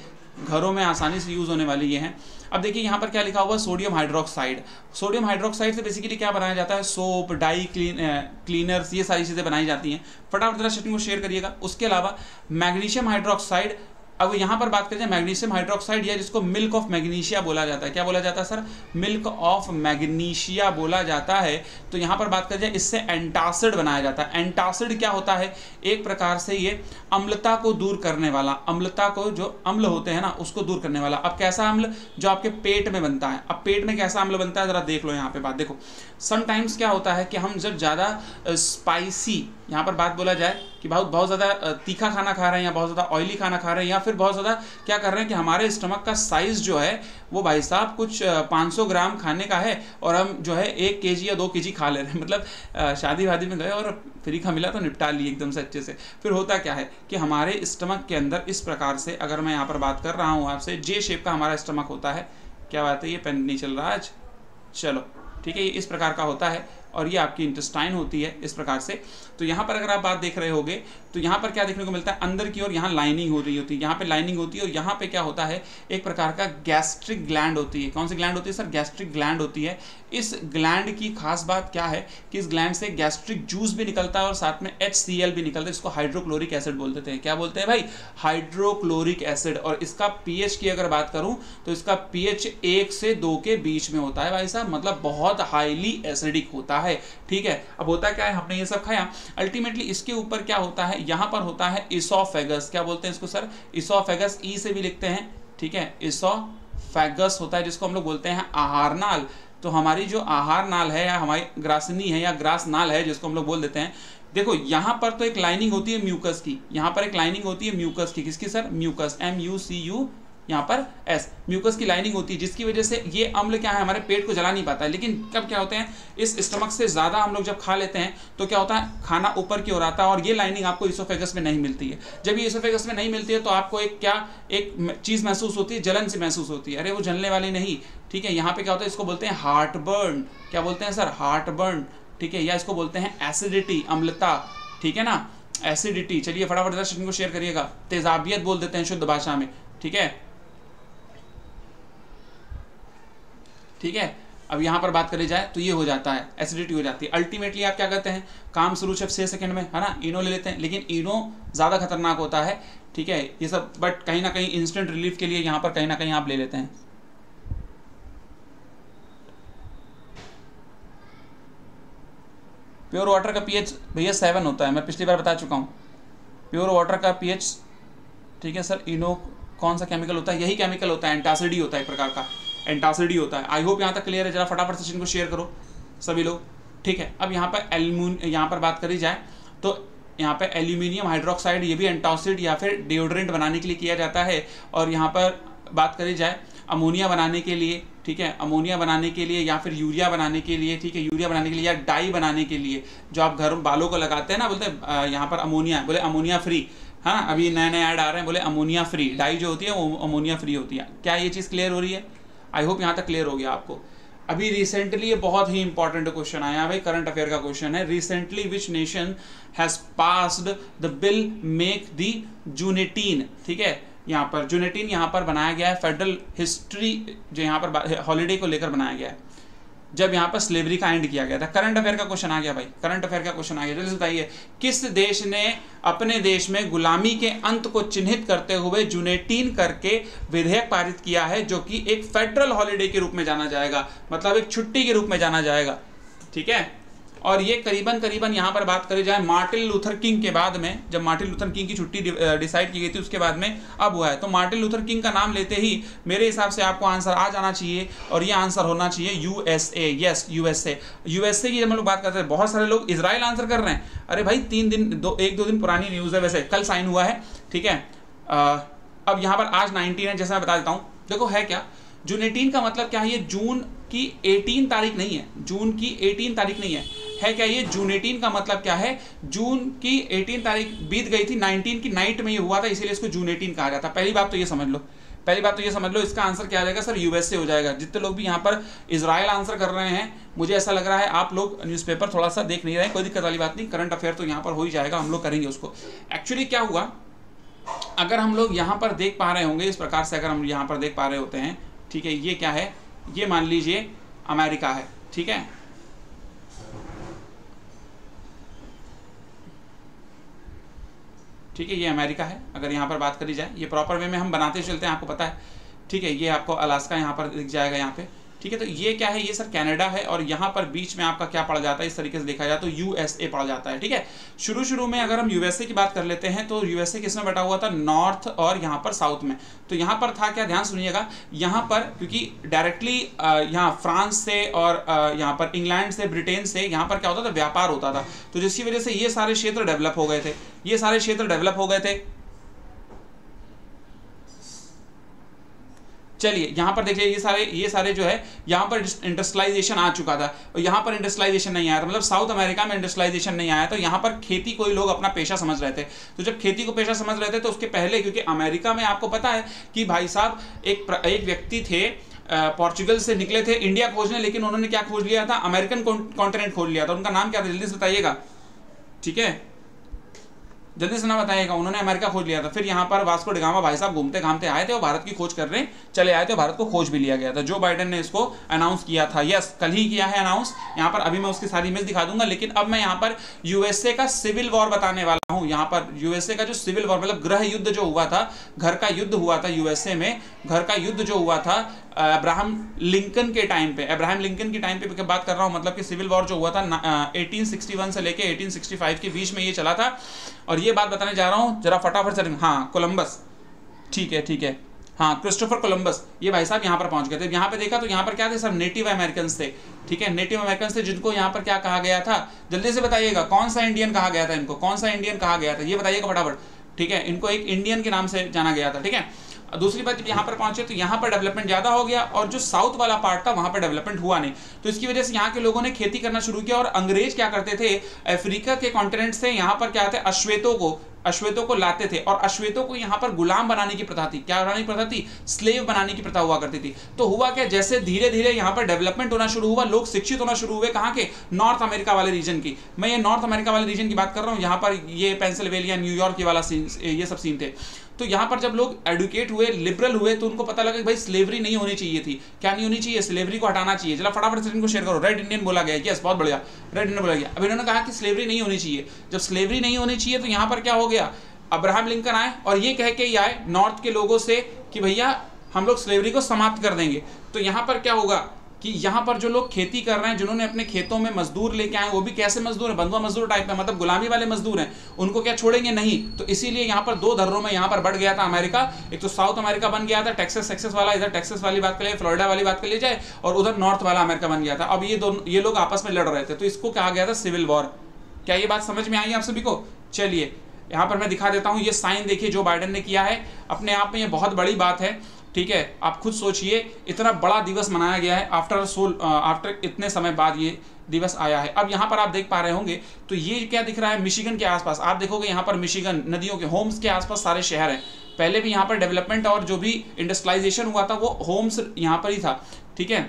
घरों में आसानी से यूज़ होने वाले ये हैं। अब देखिए यहाँ पर क्या लिखा हुआ सोडियम हाइड्रोक्साइड सोडियम हाइड्रोक्साइड से बेसिकली क्या बनाया जाता है? सोप डाई क्लीन क्लीनर्स ये सारी चीज़ें बनाई जाती हैं। फटाफट जरा को शेयर करिएगा। उसके अलावा मैग्नीशियम हाइड्रोक्साइड अब यहाँ पर बात करें, मैग्नीशियम हाइड्रोक्साइड या जिसको मिल्क ऑफ़ मैग्नीशिया बोला जाता है। क्या बोला जाता है, सर? मिल्क ऑफ़ मैग्नीशिया बोला जाता है। तो यहाँ पर बात करें, इससे एंटासिड बनाया जाता है। एंटासिड क्या होता है? एक प्रकार से ये अम्लता को दूर करने वाला, अम्लता को जो अम्ल होते हैं ना, उसको दूर करने वाला। अब कैसा अम्ल? जो आपके पेट में बनता है। अब पेट में कैसा अम्ल बनता है? जरा देख लो यहाँ पे बात। देखो समटाइम्स क्या होता है कि हम जब ज़्यादा स्पाइसी यहाँ पर बात बोला जाए कि बहुत बहुत ज़्यादा तीखा खाना खा रहे हैं या बहुत ज़्यादा ऑयली खाना खा रहे हैं या फिर बहुत ज़्यादा क्या कर रहे हैं कि हमारे स्टमक का साइज़ जो है, वो भाई साहब कुछ 500 ग्राम खाने का है और हम जो है एक के या दो के खा ले रहे हैं। मतलब शादी वादी में गए और फ्री का मिला तो निपटा लिए एकदम से अच्छे से। फिर होता क्या है कि हमारे स्टमक के अंदर इस प्रकार से अगर मैं यहाँ पर बात कर रहा हूँ आपसे जे शेप का हमारा स्टमक होता है। क्या बात है, ये पेन नहीं चल रहा आज? चलो, ठीक है, ये इस प्रकार का होता है। और ये आपकी इंटेस्टाइन होती है इस प्रकार से। तो यहाँ पर अगर आप बात देख रहे होगे तो यहाँ पर क्या देखने को मिलता है? अंदर की ओर यहाँ लाइनिंग हो रही होती है। यहाँ पे लाइनिंग होती है और यहाँ पे क्या होता है? एक प्रकार का गैस्ट्रिक ग्लैंड होती है। कौन सी ग्लैंड होती है सर? गैस्ट्रिक ग्लैंड होती है। इस ग्लैंड की खास बात क्या है कि इस ग्लैंड से गैस्ट्रिक जूस भी निकलता है और साथ में एचसीएल भी निकलता है इसको हाइड्रोक्लोरिक एसिड बोल देते हैं क्या बोलते हैं भाई? हाइड्रोक्लोरिक एसिड और इसका पीएच की अगर बात करूँ तो इसका पीएच एक से दो के बीच में होता है भाई साहब। मतलब बहुत हाईली एसिडिक होता है ठीक है? अब होता क्या है, हमने ये सब खाया। अल्टीमेटली इसके ऊपर क्या होता है? यहाँ पर होता है इसोफेगस क्या बोलते हैं इसको, सर? इसोफेगस ई से भी लिखते हैं, ठीक है? इसोफेगस होता है, जिसको हम लोग बोलते हैं आहार नाल। तो हमारी जो आहार नाल है, या हमारी ग्रासनी है, या ग्रास नाल है, जिसको हम लोग बोल देते हैं, देखो, यहाँ पर तो एक लाइनिंग होती है म्यूकस की। यहाँ पर एक लाइनिंग होती है म्यूकस की। किसकी, sir? Mucus M U C U यहाँ पर एस म्यूकस की लाइनिंग होती है, जिसकी वजह से ये अम्ल क्या है, हमारे पेट को जला नहीं पाता है। लेकिन कब क्या होते हैं, इस स्टमक से ज़्यादा हम लोग जब खा लेते हैं तो क्या होता है, खाना ऊपर की ओर आता है और ये लाइनिंग आपको इसोफेगस में नहीं मिलती है। जब ये इसोफेगस में नहीं मिलती है तो आपको एक क्या, एक चीज़ महसूस होती है, जलन सी महसूस होती है। अरे, वो जलने वाली नहीं, ठीक है, यहाँ पे क्या होता है, इसको बोलते हैं हार्ट बर्न क्या बोलते हैं, सर? हार्ट बर्न ठीक है, या इसको बोलते हैं एसिडिटी अम्लता, ठीक है ना? एसिडिटी चलिए फटाफट दर्शक को शेयर करिएगा। तेजाबियत बोल देते हैं शुद्ध भाषा में, ठीक है? ठीक है? अब यहाँ पर बात करी जाए तो ये हो जाता है एसिडिटी हो जाती है। अल्टीमेटली आप क्या करते हैं? काम शुरू से छः सेकंड में, है ना? इनो ले लेते हैं। लेकिन इनो ज़्यादा खतरनाक होता है, ठीक है? ये सब बट कहीं ना कहीं इंस्टेंट रिलीफ के लिए यहाँ पर कहीं ना कहीं आप ले लेते हैं। प्योर वाटर का पीएच भैया सेवन होता है। मैं पिछली बार बता चुका हूँ। प्योर वाटर का पीएच ठीक है सर? इनो कौन सा केमिकल होता है? यही केमिकल होता है एंटासिडी होता है एक प्रकार का। एंटासिडी होता है। आई होप यहाँ तक क्लियर है। जरा फटाफट सेशन को शेयर करो, सभी लोग। ठीक है? अब यहाँ पर एल्यूमिन यहाँ पर बात करी जाए तो यहाँ पे एल्यूमिनियम हाइड्रोक्साइड ये भी एंटासिड या फिर डिओड्रेंट बनाने के लिए किया जाता है। और यहाँ पर बात करी जाए अमोनिया बनाने के लिए, ठीक है? अमोनिया बनाने के लिए या फिर यूरिया बनाने के लिए, ठीक है? यूरिया बनाने के लिए या डाई बनाने के लिए, जो आप घर बालों को लगाते हैं ना, बोलते हैं यहाँ पर अमोनिया बोले अमोनिया फ्री हाँ अभी नए नए ऐड आ रहे हैं, बोले अमोनिया फ्री डाई जो होती है, वो अमोनिया फ्री होती है। क्या ये चीज़ क्लियर हो रही है? आई होप यहाँ तक क्लियर हो गया आपको। अभी रिसेंटली ये बहुत ही इंपॉर्टेंट क्वेश्चन आया भाई करंट अफेयर का क्वेश्चन है। Recently which nation has passed the bill make the Juneteenth ठीक है? यहाँ पर जूनेटीन यहाँ पर बनाया गया है। फेडरल हिस्ट्री जो यहाँ पर हॉलीडे को लेकर बनाया गया है। जब यहाँ पर स्लेवरी का एंड किया गया था। करंट अफेयर का क्वेश्चन आ गया भाई। करंट अफेयर का क्वेश्चन आ गया। जल्दी बताइए, किस देश ने अपने देश में गुलामी के अंत को चिन्हित करते हुए जुनेटीन करके विधेयक पारित किया है, जो कि एक फेडरल हॉलीडे के रूप में जाना जाएगा? मतलब एक छुट्टी के रूप में जाना जाएगा। ठीक है? और ये करीबन करीबन यहाँ पर बात करी जाए, मार्टिन लूथर किंग के बाद में, जब मार्टिन लूथर किंग की छुट्टी डिसाइड की गई थी, उसके बाद में अब हुआ है। तो मार्टिन लूथर किंग का नाम लेते ही मेरे हिसाब से आपको आंसर आ जाना चाहिए और ये आंसर होना चाहिए यूएसए यस यूएसए यूएसए की जब हम लोग बात करते हैं, बहुत सारे लोग इसराइल आंसर कर रहे हैं। अरे भाई, तीन दिन, दो, एक, दो दिन पुरानी न्यूज़ है वैसे। कल साइन हुआ है, ठीक है? अब यहाँ पर आज नाइनटीन है, जैसा मैं बता देता हूँ। देखो, है क्या? जून एटीन का मतलब क्या है? ये जून की एटीन तारीख नहीं है। जून की एटीन तारीख नहीं है। है क्या ये? जून एटीन का मतलब क्या है? जून की एटीन तारीख बीत गई थी नाइनटीन की नाइट में ये हुआ था, इसीलिए इसको जून एटीन कहा जाता पहली बात तो ये समझ लो। पहली बात तो ये समझ लो, इसका आंसर क्या आ जाएगा सर? यूएसए हो जाएगा। जितने लोग भी यहाँ पर इसराइल आंसर कर रहे हैं, मुझे ऐसा लग रहा है आप लोग न्यूज़पेपर थोड़ा सा देख नहीं रहे कोई दिक्कत वाली बात नहीं। करंट अफेयर तो यहाँ पर हो ही जाएगा, हम लोग करेंगे उसको। एक्चुअली क्या हुआ? अगर हम लोग यहाँ पर देख पा रहे होंगे, इस प्रकार से अगर हम यहाँ पर देख पा रहे होते हैं, ठीक है, ये क्या है? ये मान लीजिए अमेरिका है, ठीक है? ठीक है, ये अमेरिका है, अगर यहाँ पर बात करी जाए, ये प्रॉपर वे में हम बनाते चलते हैं, आपको पता है। ठीक है, ये आपको अलास्का यहाँ पर दिख जाएगा यहाँ पे। ठीक है तो ये क्या है? ये सर कनाडा है और यहाँ पर बीच में आपका क्या पड़ जाता है? इस तरीके से देखा जाए तो यूएसए पड़ जाता है, ठीक है? शुरू शुरू में अगर हम यूएसए की बात कर लेते हैं तो यूएसए किसमें बटा हुआ था? नॉर्थ और यहाँ पर साउथ में। तो यहाँ पर था क्या? ध्यान सुनिएगा, यहाँ पर क्योंकि डायरेक्टली यहाँ फ्रांस से और यहाँ पर इंग्लैंड से ब्रिटेन से, यहाँ पर क्या होता था? व्यापार होता था। तो जिसकी वजह से ये सारे क्षेत्र डेवलप हो गए थे। ये सारे क्षेत्र डेवलप हो गए थे। चलिए, यहाँ पर देखिए, ये सारे ये सारे जो है, यहाँ पर इंडस्ट्रियलाइजेशन आ चुका था। और यहाँ पर इंडस्ट्रियलाइजेशन नहीं आया था। मतलब साउथ अमेरिका में इंडस्ट्रलाइजेशन नहीं आया तो यहाँ पर खेती कोई लोग अपना पेशा समझ रहे थे। तो जब खेती को पेशा समझ रहे थे तो उसके पहले, क्योंकि अमेरिका में आपको पता है कि भाई साहब, एक एक व्यक्ति थे पोर्चुगल से निकले थे, इंडिया खोजने, लेकिन उन्होंने क्या खोज लिया था? अमेरिकन कॉन्टिनेंट खोज लिया था। उनका नाम क्या था? जल्दी से बताइएगा। ठीक है? जल्दी से ना बताइएगा, उन्होंने अमेरिका खोज लिया था। फिर यहाँ पर वास्को डिगामा भाई साहब घूमते घामते आए थे और भारत की खोज कर रहे, चले आए थे भारत को खोज भी लिया गया था। जो बाइडन ने इसको अनाउंस किया था यस कल ही किया है अनाउंस यहाँ पर अभी मैं उसकी सारी इमेज दिखा दूँगा, लेकिन अब मैं यहाँ पर यूएसए का सिविल वॉर बताने वाला हूँ। यहाँ पर यूएसए का जो सिविल वॉर मतलब ग्रह युद्ध जो हुआ था, घर का युद्ध हुआ था यूएसए में, घर का युद्ध जो हुआ था अब्राहम लिंकन के टाइम पे, अब्राहम लिंकन के टाइम पे बात कर रहा हूँ मतलब कि सिविल वॉर जो हुआ था एटीन सिक्सटी वन से लेके 1865 के बीच में ये चला था। और ये बात बताने जा रहा हूँ, जरा फटाफट से हाँ कोलंबस ठीक है ठीक है। हाँ क्रिस्टोफर कोलंबस ये भाई साहब यहाँ पर पहुँच गए थे। यहाँ पे देखा तो यहाँ पर क्या थे सब? नेटिव अमेरिकन थे। ठीक है नेटिव अमेरिकन थे जिनको यहाँ पर क्या कहा गया था? जल्दी से बताइएगा, कौन सा इंडियन कहा गया था इनको? कौन सा इंडियन कहा गया था? ये बताइएगा फटाफट। ठीक है, इनको एक इंडियन के नाम से जाना गया था। ठीक है दूसरी बात, जब यहाँ पर पहुँचे तो यहाँ पर डेवलपमेंट ज़्यादा हो गया और जो साउथ वाला पार्ट था, वहाँ पर डेवलपमेंट हुआ नहीं। तो इसकी वजह से यहाँ के लोगों ने खेती करना शुरू किया और अंग्रेज़ क्या करते थे, अफ्रीका के कॉन्टिनेंट से यहाँ पर क्या थे, अश्वेतों को अश्वेतों को लाते थे और अश्वेतों को यहाँ पर गुलाम बनाने की प्रथा थी। क्या बनाने की प्रथा थी? स्लेव बनाने की प्रथा हुआ करती थी। तो हुआ क्या, जैसे धीरे धीरे यहाँ पर डेवलपमेंट होना शुरू हुआ, लोग शिक्षित होना शुरू हुए कहाँ के? नॉर्थ अमेरिका वाले रीजन की। मैं ये नॉर्थ अमेरिका वाले रीजन की बात कर रहा हूँ, यहाँ पर ये पेंसिल्वेलिया न्यूयॉर्क की वाला सीन ये सब सीन थे। तो यहाँ पर जब लोग एडुकेट हुए लिबरल हुए तो उनको पता लगा कि भाई स्लेवरी नहीं होनी चाहिए थी। क्या नहीं होनी चाहिए? स्लेवरी को हटाना चाहिए। चला, फटाफट से इनको शेयर करो। रेड इंडियन बोला गया यस बहुत बढ़िया। रेड इंडियन बोला गया। अब इन्होंने कहा कि स्लेवरी नहीं होनी चाहिए। जब स्लेवरी नहीं होनी चाहिए तो यहाँ पर क्या हो गया? अब्राहम लिंकन आए और ये कह के आए नॉर्थ के लोगों से कि भैया, हम लोग स्लेवरी को समाप्त कर देंगे। तो यहाँ पर क्या होगा? कि यहाँ पर जो लोग खेती कर रहे हैं, जिन्होंने अपने खेतों में मजदूर लेके आए, वो भी कैसे मजदूर है? बंधुआ मजदूर टाइप में मतलब गुलामी वाले मजदूर हैं। उनको क्या छोड़ेंगे? नहीं। तो इसीलिए यहाँ पर दो धर्रों में यहाँ पर बढ़ गया था अमेरिका। एक तो साउथ अमेरिका बन गया था, टेक्सेस टेक्सेस वाला, इधर टेक्सेस वाली बात कर लिए फ्लोरिडा वाली बात कर ली जाए, और उधर नॉर्थ वाला अमेरिका बन गया था। अब ये दोनों, ये लोग आपस में लड़ रहे थे। तो इसको कहा गया था? Civil war. क्या ये बात समझ में आई आप सभी को? चलिए, यहाँ पर मैं दिखा देता हूँ। ये साइन देखिए जो बाइडन ने किया है। अपने आप में ये बहुत बड़ी बात है। ठीक है? आप खुद सोचिए, इतना बड़ा दिवस मनाया गया है आफ्टर सोल आफ्टर इतने समय बाद ये दिवस आया है। अब यहाँ पर आप देख पा रहे होंगे तो ये क्या दिख रहा है? मिशिगन के आसपास। आप देखोगे यहाँ पर मिशिगन, नदियों के, होम्स के आसपास सारे शहर हैं। पहले भी यहाँ पर डेवलपमेंट और जो भी इंडस्ट्रियलाइजेशन हुआ था, वो होम्स यहाँ पर ही था। ठीक है?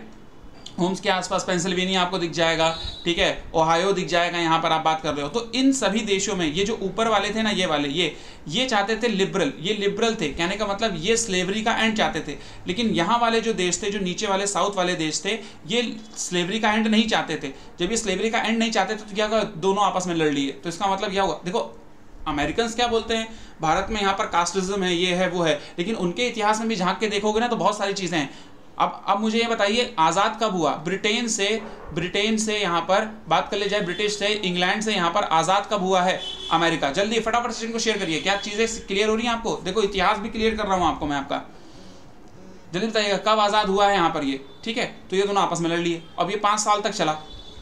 होम्स के आसपास पेंसिल्वेनिया आपको दिख जाएगा, ठीक है? ओहायो दिख जाएगा, यहाँ पर आप बात कर रहे हो। तो इन सभी देशों में, ये जो ऊपर वाले थे ना, ये वाले, ये ये चाहते थे लिबरल ये लिबरल थे। कहने का मतलब ये स्लेवरी का एंड चाहते थे। लेकिन यहाँ वाले जो देश थे, जो नीचे वाले साउथ वाले देश थे, ये स्लेवरी का एंड नहीं चाहते थे। जब ये स्लेवरी का एंड नहीं चाहते थे तो क्या हुआ? दोनों आपस में लड़ लिए। तो इसका मतलब क्या हुआ? देखो अमेरिकन क्या बोलते हैं? भारत में यहाँ पर कास्टिज्म है, ये है, वो है। लेकिन उनके इतिहास में भी झाँक के देखोगे ना तो बहुत सारी चीज़ें हैं। अब अब मुझे ये बताइए, आज़ाद कब हुआ? ब्रिटेन से ब्रिटेन से यहाँ पर बात कर ले जाए, ब्रिटिश से, इंग्लैंड से यहाँ पर आज़ाद कब हुआ है अमेरिका? जल्दी, फटाफट से इनको शेयर करिए। क्या चीज़ें क्लियर हो रही हैं आपको? देखो, इतिहास भी क्लियर कर रहा हूँ आपको मैं आपका। जल्दी बताइएगा, कब आज़ाद हुआ है यहाँ पर ये? ठीक है? तो ये दोनों आपस में लड़ लिए। अब ये पाँच साल तक चला।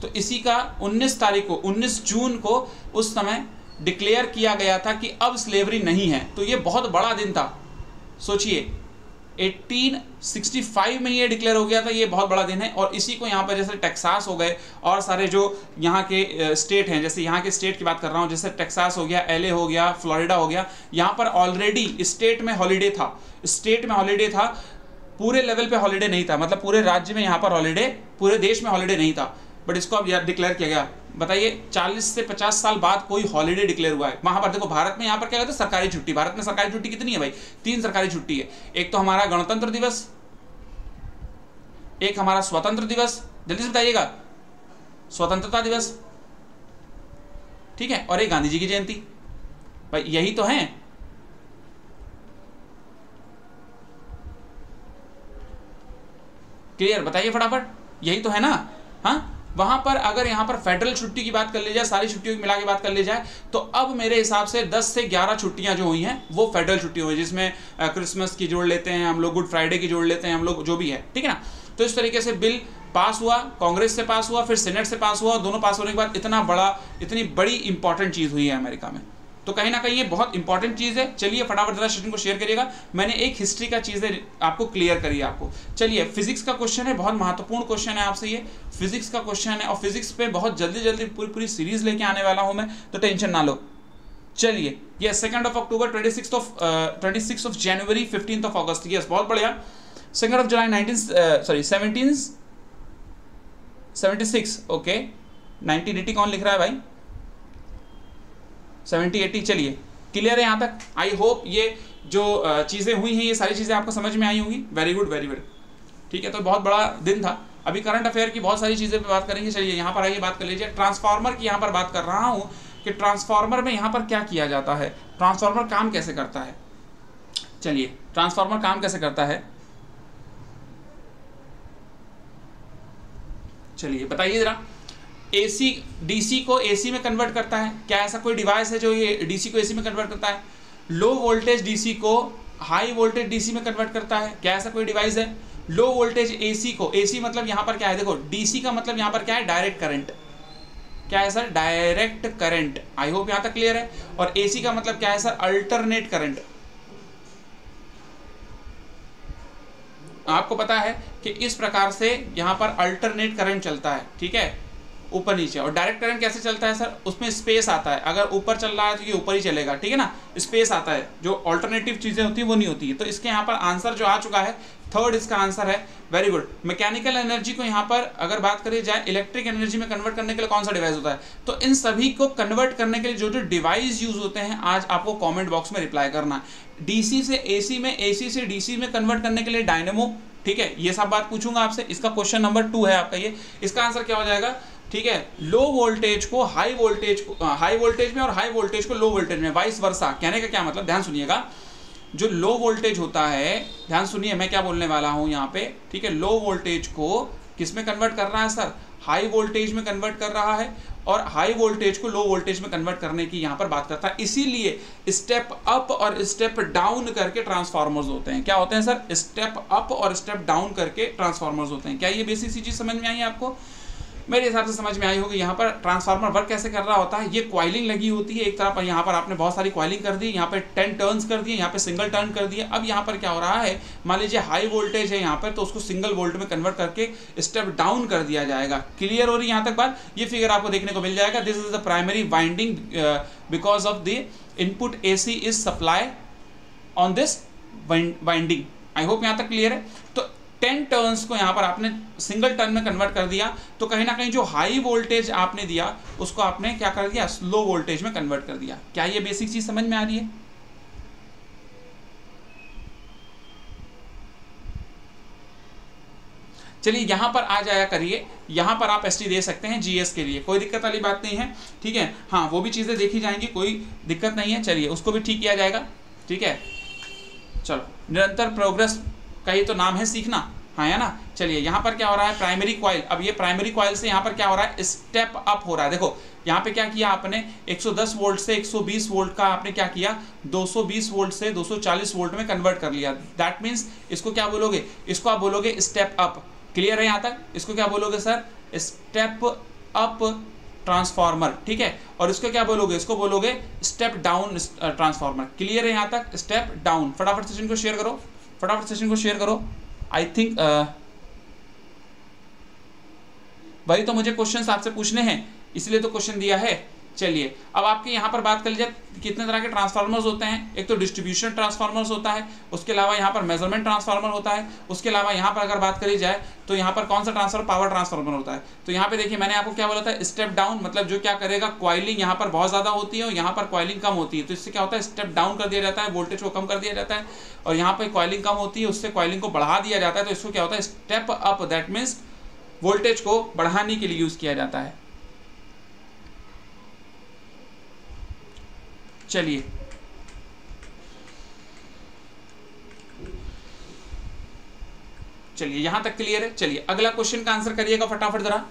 तो इसी का उन्नीस तारीख को, उन्नीस जून को उस समय डिक्लेयर किया गया था कि अब स्लेवरी नहीं है। तो ये बहुत बड़ा दिन था। सोचिए 1865 में ये डिक्लेयर हो गया था, ये बहुत बड़ा दिन है और इसी को यहाँ पर जैसे टेक्सास हो गए और सारे जो यहाँ के स्टेट हैं, जैसे यहाँ के स्टेट की बात कर रहा हूँ, जैसे टेक्सास हो गया एलए हो गया फ्लोरिडा हो गया, यहाँ पर ऑलरेडी स्टेट में हॉलीडे था। स्टेट में हॉलीडे था, पूरे लेवल पे हॉलीडे नहीं था मतलब पूरे राज्य में यहाँ पर हॉलीडे पूरे देश में हॉलीडे नहीं था। बट इसको अब डिक्लेयर किया गया। बताइए 40 से 50 साल बाद कोई हॉलीडे डिक्लेयर हुआ है? वहाँ पर देखो, भारत में यहाँ पर क्या कहते हैं? सरकारी छुट्टी। भारत में सरकारी छुट्टी कितनी है भाई? तीन सरकारी छुट्टी है। एक तो हमारा गणतंत्र दिवस, एक हमारा स्वतंत्र दिवस। जल्दी से बताइएगा। स्वतंत्रता दिवस। ठीक है? और एक गांधी जी की जयंती। भाई, यही तो है। क्लियर बताइए फटाफट। यही तो है ना? हाँ? वहाँ पर अगर यहाँ पर फेडरल छुट्टी की बात कर ली जाए, सारी छुट्टियों की मिला के बात कर ली जाए तो अब मेरे हिसाब से 10 से 11 छुट्टियाँ जो हुई हैं, वो फेडरल छुट्टी हुई जिसमें क्रिसमस की जोड़ लेते हैं, हम लोग गुड फ्राइडे की जोड़ लेते हैं, हम लोग जो भी है, ठीक है ना? तो इस तरीके से बिल पास हुआ, कांग्रेस से पास हुआ, फिर सेनेट से पास हुआ दोनों पास होने के बाद इतना बड़ा, इतनी बड़ी इंपॉर्टेंट चीज़ हुई है अमेरिका में। तो कहीं ना कहीं ये बहुत इंपॉर्टेंट चीज़ है। चलिए फटाफट जरा सेशन को शेयर करिएगा। मैंने एक हिस्ट्री का चीज़ है आपको क्लियर करिए आपको। चलिए फिजिक्स का क्वेश्चन है, बहुत महत्वपूर्ण क्वेश्चन है आपसे ये। फिजिक्स का क्वेश्चन है और फिजिक्स पे बहुत जल्दी जल्दी पूरी पूरी सीरीज़ लेके आने वाला हूँ मैं तो टेंशन ना लो। चलिए, ये second of October twenty six of twenty six of January fifteen of August yes बहुत बढ़िया। Second of July nineteen sorry seventeen seventy six okay nineteen eighty कौन लिख रहा है भाई? सेवेंटी एट्टी चलिए। क्लियर है यहाँ तक? आई होप ये जो चीज़ें हुई हैं, ये सारी चीज़ें आपको समझ में आई होंगी। वेरी गुड वेरी गुड ठीक है तो बहुत बड़ा दिन था। अभी करंट अफेयर की बहुत सारी चीज़ें पे बात करेंगे। चलिए, यहाँ पर आइए बात कर लीजिए। ट्रांसफार्मर की यहाँ पर बात कर रहा हूँ कि ट्रांसफार्मर में यहाँ पर क्या किया जाता है। ट्रांसफार्मर काम कैसे करता है? चलिए ट्रांसफार्मर काम कैसे करता है? चलिए, बताइए जरा। एसी डीसी को एसी में कन्वर्ट करता है। क्या ऐसा कोई डिवाइस है जो ये डीसी को एसी में कन्वर्ट करता है? लो वोल्टेज डीसी को हाई वोल्टेज डीसी में कन्वर्ट करता है। क्या ऐसा कोई डिवाइस है? लो वोल्टेज एसी को एसी मतलब यहाँ पर क्या है? देखो डीसी का मतलब यहाँ पर क्या है? डायरेक्ट करंट क्या है sir direct current I hope यहाँ तक क्लियर है। और एसी का मतलब क्या है सर अल्टरनेट करंट आपको पता है कि इस प्रकार से यहाँ पर अल्टरनेट करंट चलता है। ठीक है? ऊपर नीचे और डायरेक्ट करंट कैसे चलता है सर उसमें स्पेस आता है। अगर ऊपर चल रहा है तो ये ऊपर ही चलेगा, ठीक है ना? स्पेस आता है। जो ऑल्टरनेटिव चीज़ें होती हैं, वो नहीं होती है। तो इसके यहाँ पर आंसर जो आ चुका है थर्ड इसका आंसर है। वेरी गुड मैकेनिकल एनर्जी को यहाँ पर अगर बात करी जाए इलेक्ट्रिक एनर्जी में कन्वर्ट करने के लिए कौन सा डिवाइस होता है? तो इन सभी को कन्वर्ट करने के लिए जो जो डिवाइस यूज़ होते हैं, आज आपको कॉमेंट बॉक्स में रिप्लाई करना डीसी से एसी में एसी से डीसी में कन्वर्ट करने के लिए डायनेमो ठीक है? ये सब बात पूछूँगा आपसे। इसका क्वेश्चन नंबर टू है आपका ये। इसका आंसर क्या हो जाएगा? ठीक है? लो वोल्टेज को हाई वोल्टेज हाई वोल्टेज में और हाई वोल्टेज को लो वोल्टेज में वाइस वर्षा कहने का क्या मतलब? ध्यान सुनिएगा। जो लो वोल्टेज होता है, ध्यान सुनिए, मैं क्या बोलने वाला हूँ यहाँ पे? ठीक है लो वोल्टेज को किसमें कन्वर्ट कर रहा है सर हाई वोल्टेज में कन्वर्ट कर रहा है और हाई वोल्टेज को लो वोल्टेज में कन्वर्ट करने की यहाँ पर बात करता है। इसीलिए स्टेप अप और स्टेप डाउन करके ट्रांसफार्मर्स होते हैं। क्या होते हैं सर स्टेप अप और स्टेप डाउन करके ट्रांसफार्मर्स होते हैं। क्या ये बेसिक चीज़ समझ में आई आपको? मेरे हिसाब से समझ में आई होगी, यहाँ पर ट्रांसफार्मर वर्क कैसे कर रहा होता है, ये क्वाइलिंग लगी होती है एक तरफ़ यहाँ पर आपने बहुत सारी क्वाइलिंग कर दी, यहाँ पर टेन टर्न्स कर दिए, यहाँ पर सिंगल टर्न कर दिए। अब यहाँ पर क्या हो रहा है, मान लीजिए हाई वोल्टेज है यहाँ पर तो उसको सिंगल वोल्ट में कन्वर्ट करके स्टेप डाउन कर दिया जाएगा। क्लियर हो रही है यहाँ तक बात? ये फिगर आपको देखने को मिल जाएगा। This is the primary winding because of the input A C is supply on this winding I hope यहाँ तक क्लियर है। तो टेन टर्न्स को यहाँ पर आपने सिंगल टर्न में कन्वर्ट कर दिया तो कहीं ना कहीं जो हाई वोल्टेज आपने दिया, उसको आपने क्या कर दिया? स्लो वोल्टेज में कन्वर्ट कर दिया। क्या ये बेसिक चीज़ समझ में आ रही है? चलिए यहाँ पर आ जाया करिए। यहाँ पर आप एसटी दे सकते हैं जीएस के लिए। कोई दिक्कत वाली बात नहीं है, ठीक है? हाँ वो भी चीज़ें देखी जाएँगी, कोई दिक्कत नहीं है। चलिए, उसको भी ठीक किया जाएगा, ठीक है? चलो, निरंतर प्रोग्रेस का ही तो नाम है सीखना। हाँ है ना? चलिए, यहाँ पर क्या हो रहा है? प्राइमरी क्वाइल अब ये प्राइमरी क्वाइल से यहाँ पर क्या हो रहा है? स्टेप अप हो रहा है। देखो, यहाँ पे क्या किया आपने? 110 वोल्ट से 120 वोल्ट का आपने क्या किया? 220 वोल्ट से 240 वोल्ट में कन्वर्ट कर लिया। दैट मीन्स इसको क्या बोलोगे? इसको आप बोलोगे स्टेप अप क्लियर है यहाँ तक? इसको क्या बोलोगे सर स्टेप अप ट्रांसफार्मर ठीक है? और इसको क्या बोलोगे? इसको बोलोगे स्टेप डाउन ट्रांसफार्मर क्लियर है यहाँ तक? स्टेप डाउन फटाफट सेशन को शेयर करो। फटाफट सेशन को शेयर करो। आई थिंक भाई तो मुझे क्वेश्चन आपसे पूछने हैं, इसलिए तो क्वेश्चन दिया है। चलिए, अब आपके यहाँ पर बात कर लीजिए, कितने तरह के ट्रांसफार्मर्स होते हैं? एक तो डिस्ट्रीब्यूशन ट्रांसफार्मर्स होता है, उसके अलावा यहाँ पर मेज़रमेंट ट्रांसफार्मर होता है, उसके अलावा यहाँ पर अगर बात करी जाए तो यहाँ पर कौन सा ट्रांसफ़र पावर ट्रांसफार्मर होता है। तो यहाँ पे देखिए, मैंने आपको क्या बोला था? स्टेप डाउन मतलब जो क्या करेगा क्वाइलिंग यहाँ पर बहुत ज़्यादा होती है और यहाँ पर क्वाइलिंग कम होती है। तो इससे क्या होता है? स्टेप डाउन कर दिया जाता है वोल्टेज को कम कर दिया जाता है और यहाँ पर क्वाइलिंग कम होती है, उससे क्वाइलिंग को बढ़ा दिया जाता है। तो इसको क्या होता है? Step up that means voltage को बढ़ाने के लिए यूज़ किया जाता है। चलिए। चलिए, यहाँ तक क्लियर है? चलिए, अगला क्वेश्चन का आंसर करिएगा फटाफट जरा।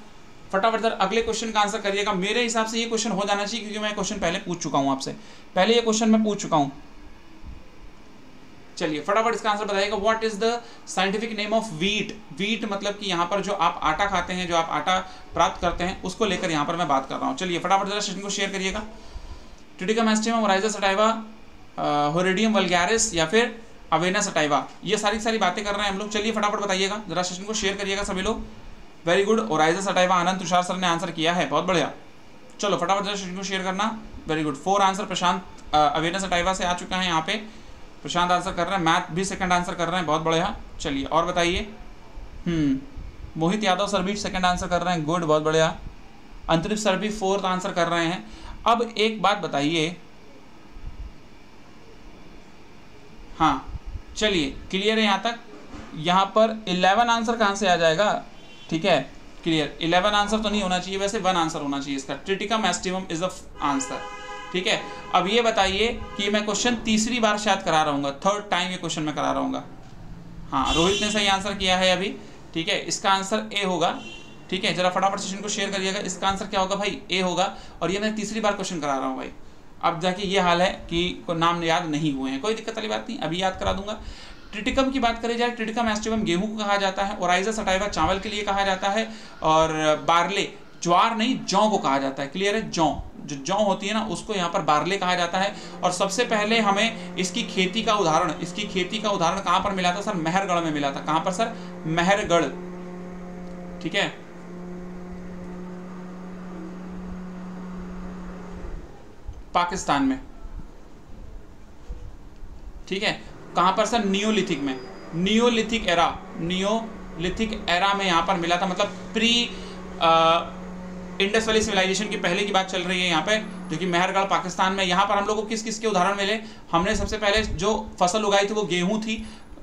फटाफट जरा अगले क्वेश्चन का आंसर करिएगा। मेरे हिसाब से ये क्वेश्चन हो जाना चाहिए, क्योंकि मैं क्वेश्चन पहले पूछ चुका हूँ आपसे। पहले ये क्वेश्चन मैं पूछ चुका हूँ। चलिए, फटाफट इसका आंसर बताइएगा। What is the scientific name of wheat wheat मतलब कि यहाँ पर जो आप आटा खाते हैं, जो आप आटा प्राप्त करते हैं, उसको लेकर यहाँ पर मैं बात कर रहा हूँ। चलिए, फटाफट जरा सेशन को शेयर करिएगा। Triticum aestivum Oryza sativa Hordeum vulgaris या फिर अवेना सटाइवा ये सारी सारी बातें कर रहे हैं हम लोग। चलिए फटाफट बताइएगा। जरा सेशन को शेयर करिएगा सभी लोग। Very good oryza sativa Anand Tushar sir ने आंसर किया है। बहुत बढ़िया। चलो, फटाफट जरा सेशन को शेयर करना। Very good four answer Prashant avena sativa से आ चुका है यहाँ पे। प्रशांत आंसर कर रहे हैं। मैथ भी सेकंड आंसर कर रहे हैं। बहुत बढ़िया। चलिए, और बताइए। हम्म मोहित यादव सर भी सेकंड आंसर कर रहे हैं। गुड बहुत बढ़िया। अंतरिक्ष सर भी फोर्थ आंसर कर रहे हैं। अब एक बात बताइए। हाँ चलिए क्लियर है यहाँ तक? यहाँ पर इलेवन आंसर कहाँ से आ जाएगा? ठीक है क्लियर इलेवन आंसर तो नहीं होना चाहिए, वैसे वन आंसर होना चाहिए इसका। Triticum aestivum is the answer ठीक है, अब ये बताइए कि मैं क्वेश्चन तीसरी बार शायद करा रहा थर्ड टाइम ये क्वेश्चन मैं करा रहा हूँ हाँ रोहित ने सही आंसर किया है अभी। ठीक है, इसका आंसर ए होगा। ठीक है, जरा फटाफट सेशन को शेयर करिएगा। इसका आंसर क्या होगा भाई? ए होगा। और ये मैं तीसरी बार क्वेश्चन करा रहा हूँ भाई। अब जाके ये हाल है कि को नाम याद नहीं हुए हैं। कोई दिक्कत वाली बात नहीं, अभी याद करा दूँगा। ट्रिटिकम की बात करें जाए ट्रिटिकम एस्टिवम गेहूँ को कहा जाता है और आइजा सटाइवा चावल के लिए कहा जाता है, और बार्ले ज्वार नहीं, जौ को कहा जाता है। क्लियर है? जौ। जो जौ होती है ना, उसको यहाँ पर बारले कहा जाता है। और सबसे पहले हमें इसकी खेती का उदाहरण, इसकी खेती का उदाहरण कहाँ पर मिला था? सर, मेहरगढ़ में मिला था। कहाँ पर, सर? मेहरगढ़। ठीक है? पाकिस्तान में। ठीक है? कहाँ पर सर? नियोलिथिक में। नियोलिथिक एरा नियोलिथिक एरा में यहाँ पर मिला था मतलब प्री इंडस वैली सिविलाइजेशन की पहले की बात चल रही है यहाँ पे, जो कि मेहरगढ़, पाकिस्तान में। यहाँ पर हम लोग को किस किस के उदाहरण मिले? हमने सबसे पहले जो फ़सल उगाई थी वो गेहूँ थी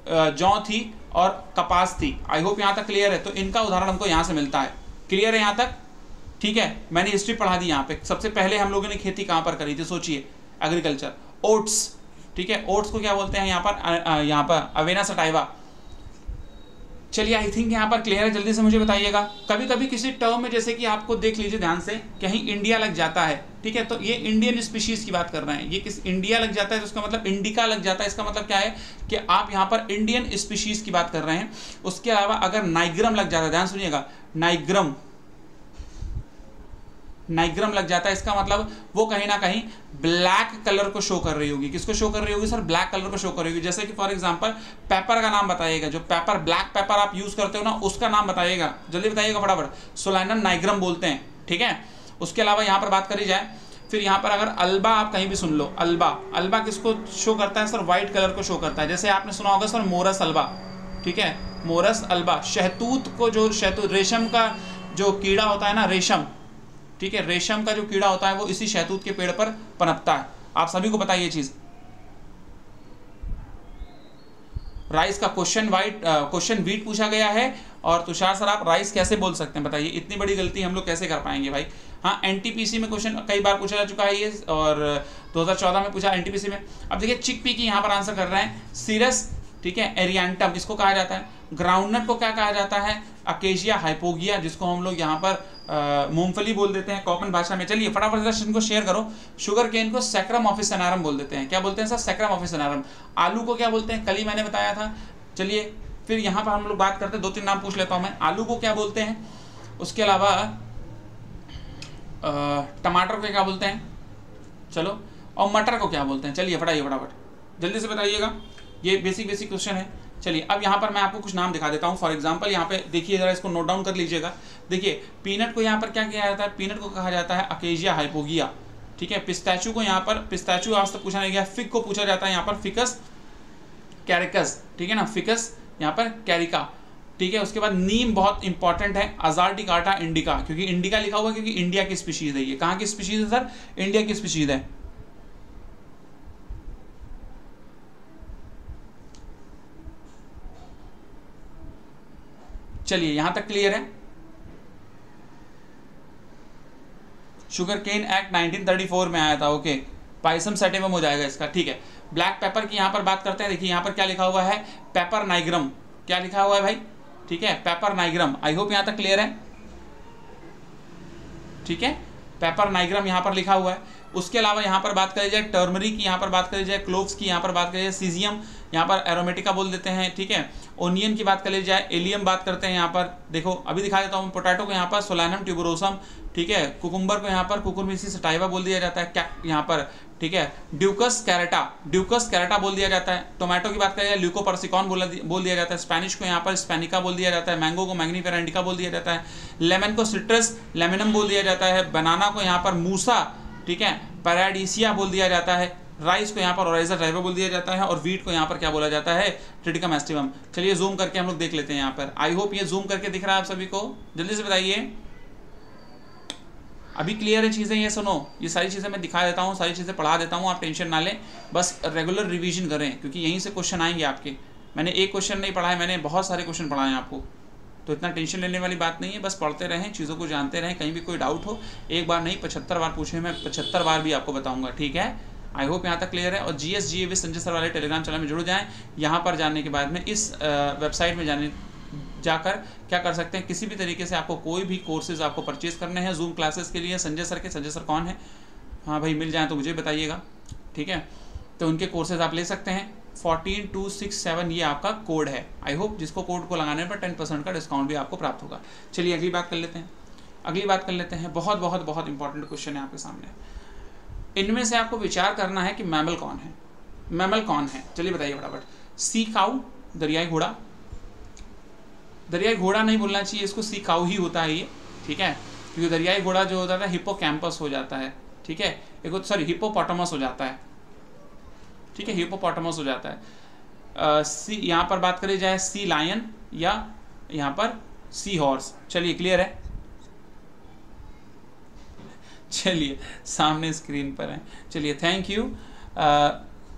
जौ थी और कपास थी। आई होप यहाँ तक क्लियर है। तो इनका उदाहरण हमको यहाँ से मिलता है। क्लियर है यहाँ तक? ठीक है? मैंने हिस्ट्री पढ़ा दी यहाँ पे। सबसे पहले हम लोगों ने खेती कहाँ पर करी थी? सोचिए। एग्रीकल्चर ओट्स ठीक है? ओट्स को क्या बोलते हैं यहाँ पर? यहाँ पर। अवेना सटाइवा चलिए आई थिंक यहाँ पर क्लियर है। जल्दी से मुझे बताइएगा। कभी कभी किसी टर्म में जैसे कि आपको देख लीजिए ध्यान से, कहीं इंडिया लग जाता है। ठीक है? तो ये इंडियन स्पीशीज की बात कर रहे हैं। ये किस इंडिया लग जाता है तो उसका मतलब इंडिका लग जाता है। इसका मतलब क्या है? कि आप यहाँ पर इंडियन स्पीशीज की बात कर रहे हैं। उसके अलावा अगर नाइग्रम लग जाता है, ध्यान सुनिएगा। नाइग्रम नाइग्रम लग जाता है। इसका मतलब वो कहीं ना कहीं ब्लैक कलर को शो कर रही होगी। किसको शो कर रही होगी? सर, ब्लैक कलर को शो कर रही होगी। जैसे कि फॉर एग्जांपल पेपर का नाम बताइएगा। जो पेपर ब्लैक पेपर आप यूज़ करते हो ना, उसका नाम बताइएगा। जल्दी बताइएगा फटाफट। सोलाइनम नाइग्रम बोलते हैं, ठीक है? उसके अलावा यहाँ पर बात करी जाए, फिर यहाँ पर अगर अल्बा आप कहीं भी सुन लो अल्बा अल्बा किसको शो करता है? सर व्हाइट कलर को शो करता है। जैसे आपने सुना होगा, सर, मोरस अल्बा ठीक है? मोरस अल्बा शहतूत को जो शहतूत, रेशम का जो कीड़ा होता है ना, रेशम ठीक है, रेशम का जो कीड़ा होता है वो इसी शहतूत के पेड़ पर पनपता है। आप सभी को बताइए चीज़। राइस का क्वेश्चन वाइट क्वेश्चन वीट पूछा गया है और तुषार सर, आप राइस कैसे बोल सकते हैं? बताइए, इतनी बड़ी गलती हम लोग कैसे कर पाएँगे भाई? हाँ एनटीपीसी में क्वेश्चन कई बार पूछा जा चुका है ये, और 2014 में पूछा एनटीपीसी में। अब देखिए चिक पी की यहाँ पर आंसर कर रहे हैं। सीरस ठीक है एरियांटम इसको कहा जाता है? ग्राउंडनट को क्या कहा जाता है? अकेशिया हाइपोगिया, जिसको हम लोग यहाँ पर मूंगफली बोल देते हैं कॉमन भाषा में। चलिए, फटाफट दर्शन को शेयर करो। शुगर केन को सेक्रम ऑफ़िस सनारम बोल देते हैं। क्या बोलते हैं सर? सेक्रम ऑफ़िस सनारम आलू को क्या बोलते हैं? कल ही मैंने बताया था। चलिए, फिर यहाँ पर हम लोग बात करते हैं। दो तीन नाम पूछ लेता हूँ मैं। आलू को क्या बोलते हैं? उसके अलावा टमाटर को क्या बोलते हैं? चलो, और मटर को क्या बोलते हैं? चलिए फटाइए फटाफट। जल्दी से बताइएगा। ये बेसिक बेसिक क्वेश्चन है। चलिए, अब यहाँ पर मैं आपको कुछ नाम दिखा देता हूँ। फॉर एग्ज़ाम्पल यहाँ पे देखिए, जरा इसको नोट डाउन कर लीजिएगा। देखिए पीनट को यहाँ पर क्या किया जाता है? पीनट को कहा जाता है अकेजिया हाइपोगिया ठीक है पिस्टैचू को यहाँ पर पिस्टैचू आज तक पूछा नहीं गया फिक को पूछा जाता है यहाँ पर फिकस कैरिकस ठीक है ना फिकस यहाँ पर कैरिका ठीक है, उसके बाद नीम बहुत इंपॉर्टेंट है अजार्टिकाटा इंडिका क्योंकि इंडिका लिखा हुआ है, क्योंकि इंडिया की स्पीशीज है ये। कहाँ की स्पीशीज है सर इंडिया की स्पीशीज है। चलिए, यहाँ तक क्लियर है? शुगर केन एक्ट 1934 में आया था ओके पाइसम सेटिवम हो जाएगा इसका, ठीक है. ब्लैक पेपर की यहाँ पर बात करते हैं, देखिए यहाँ पर क्या लिखा हुआ है? पेपर नाइग्रम क्या लिखा हुआ है भाई? ठीक है पेपर नाइग्रम आई होप यहाँ तक क्लियर है. ठीक है? पेपर नाइग्रम यहाँ पर लिखा हुआ है. उसके अलावा यहाँ पर बात करी जाए टर्मरी की यहाँ पर बात करी जाए क्लोव्स की यहाँ पर बात करी जाए सीजियम यहाँ पर एरोमेटिका बोल देते हैं, ठीक है? ओनियन की बात कर ली जाए एलियम बात करते हैं यहाँ पर। देखो, अभी दिखा देता हूँ पोटैटो को यहाँ पर सोलानम ट्यूबरोसम ठीक है? कुकुम्बर को यहाँ पर कुकुरमिसी सटाइवा बोल दिया जाता है, क्या यहाँ पर, ठीक है? ड्यूकस कैरेटा ड्यूकस कैरेटा बोल दिया जाता है। टोमेटो की बात करें ल्यूकोपर्सिकॉन बोला बोल दिया जाता है। स्पेनिश को यहाँ पर स्पेनिका बोल दिया जाता है। मैंगो को मैग्नीफेरेंडिका बोल दिया जाता है। लेमन को सिट्रस लेमिनम बोल दिया जाता है। बनाना को यहाँ पर मूसा ठीक है? पैराडीसिया बोल दिया जाता है। राइस को यहाँ पर ओराइजा ड्राइवर बोल दिया जाता है और वीट को यहाँ पर क्या बोला जाता है? ट्रिटिकम एस्टिवम चलिए जूम करके हम लोग देख लेते हैं यहाँ पर। आई होप ये जूम करके दिख रहा है आप सभी को। जल्दी से बताइए। अभी क्लियर है चीज़ें, ये सुनो। ये सारी चीज़ें मैं दिखा देता हूँ, सारी चीज़ें पढ़ा देता हूँ, आप टेंशन ना लें। बस रेगुलर रिवीजन करें, क्योंकि यहीं से क्वेश्चन आएँगे आपके। मैंने एक क्वेश्चन नहीं पढ़ा है, मैंने बहुत सारे क्वेश्चन पढ़ाए हैं आपको। तो इतना टेंशन लेने वाली बात नहीं है, बस पढ़ते रहें, चीज़ों को जानते रहें, कहीं भी कोई डाउट हो, एक बार नहीं, पचहत्तर बार पूछे, मैं पचहत्तर बार भी आपको बताऊँगा, ठीक है? आई होप यहाँ तक क्लियर है। और G S G A V Sanjay sir वाले टेलीग्राम चैनल में जुड़ जाएँ। यहाँ पर जाने के बाद में इस वेबसाइट में जाने, जाकर क्या कर सकते हैं? किसी भी तरीके से आपको कोई भी कोर्सेज आपको परचेज करने हैं जूम क्लासेस के लिए। संजय सर के, संजय सर कौन है? हाँ भाई, मिल जाए तो मुझे बताइएगा। ठीक है? तो उनके कोर्सेज आप ले सकते हैं। फोर्टीन टू सिक्स सेवन ये आपका कोड है। आई होप जिसको कोड को लगाने पर टेन परसेंट का डिस्काउंट भी आपको प्राप्त होगा। चलिए अगली बात कर लेते हैं। अगली बात कर लेते हैं। बहुत बहुत बहुत इंपॉर्टेंट क्वेश्चन है आपके सामने। इनमें से आपको विचार करना है कि मैमल कौन है। मैमल कौन है? चलिए बताइए फटाफट। सी काउ दरियाई घोड़ा। दरियाई घोड़ा नहीं बोलना चाहिए इसको सी काउ ही होता है ये ठीक है? क्योंकि दरियाई घोड़ा जो होता है कैंपस हो जाता है ठीक है? एक सॉरी हिप्पोपोटामस हो जाता है ठीक है? हिप्पोपोटामस हो जाता है। आ, सी यहाँ पर बात करी जाए सी लायन या यहाँ पर सी हॉर्स। चलिए क्लियर है? चलिए, सामने स्क्रीन पर है। चलिए thank you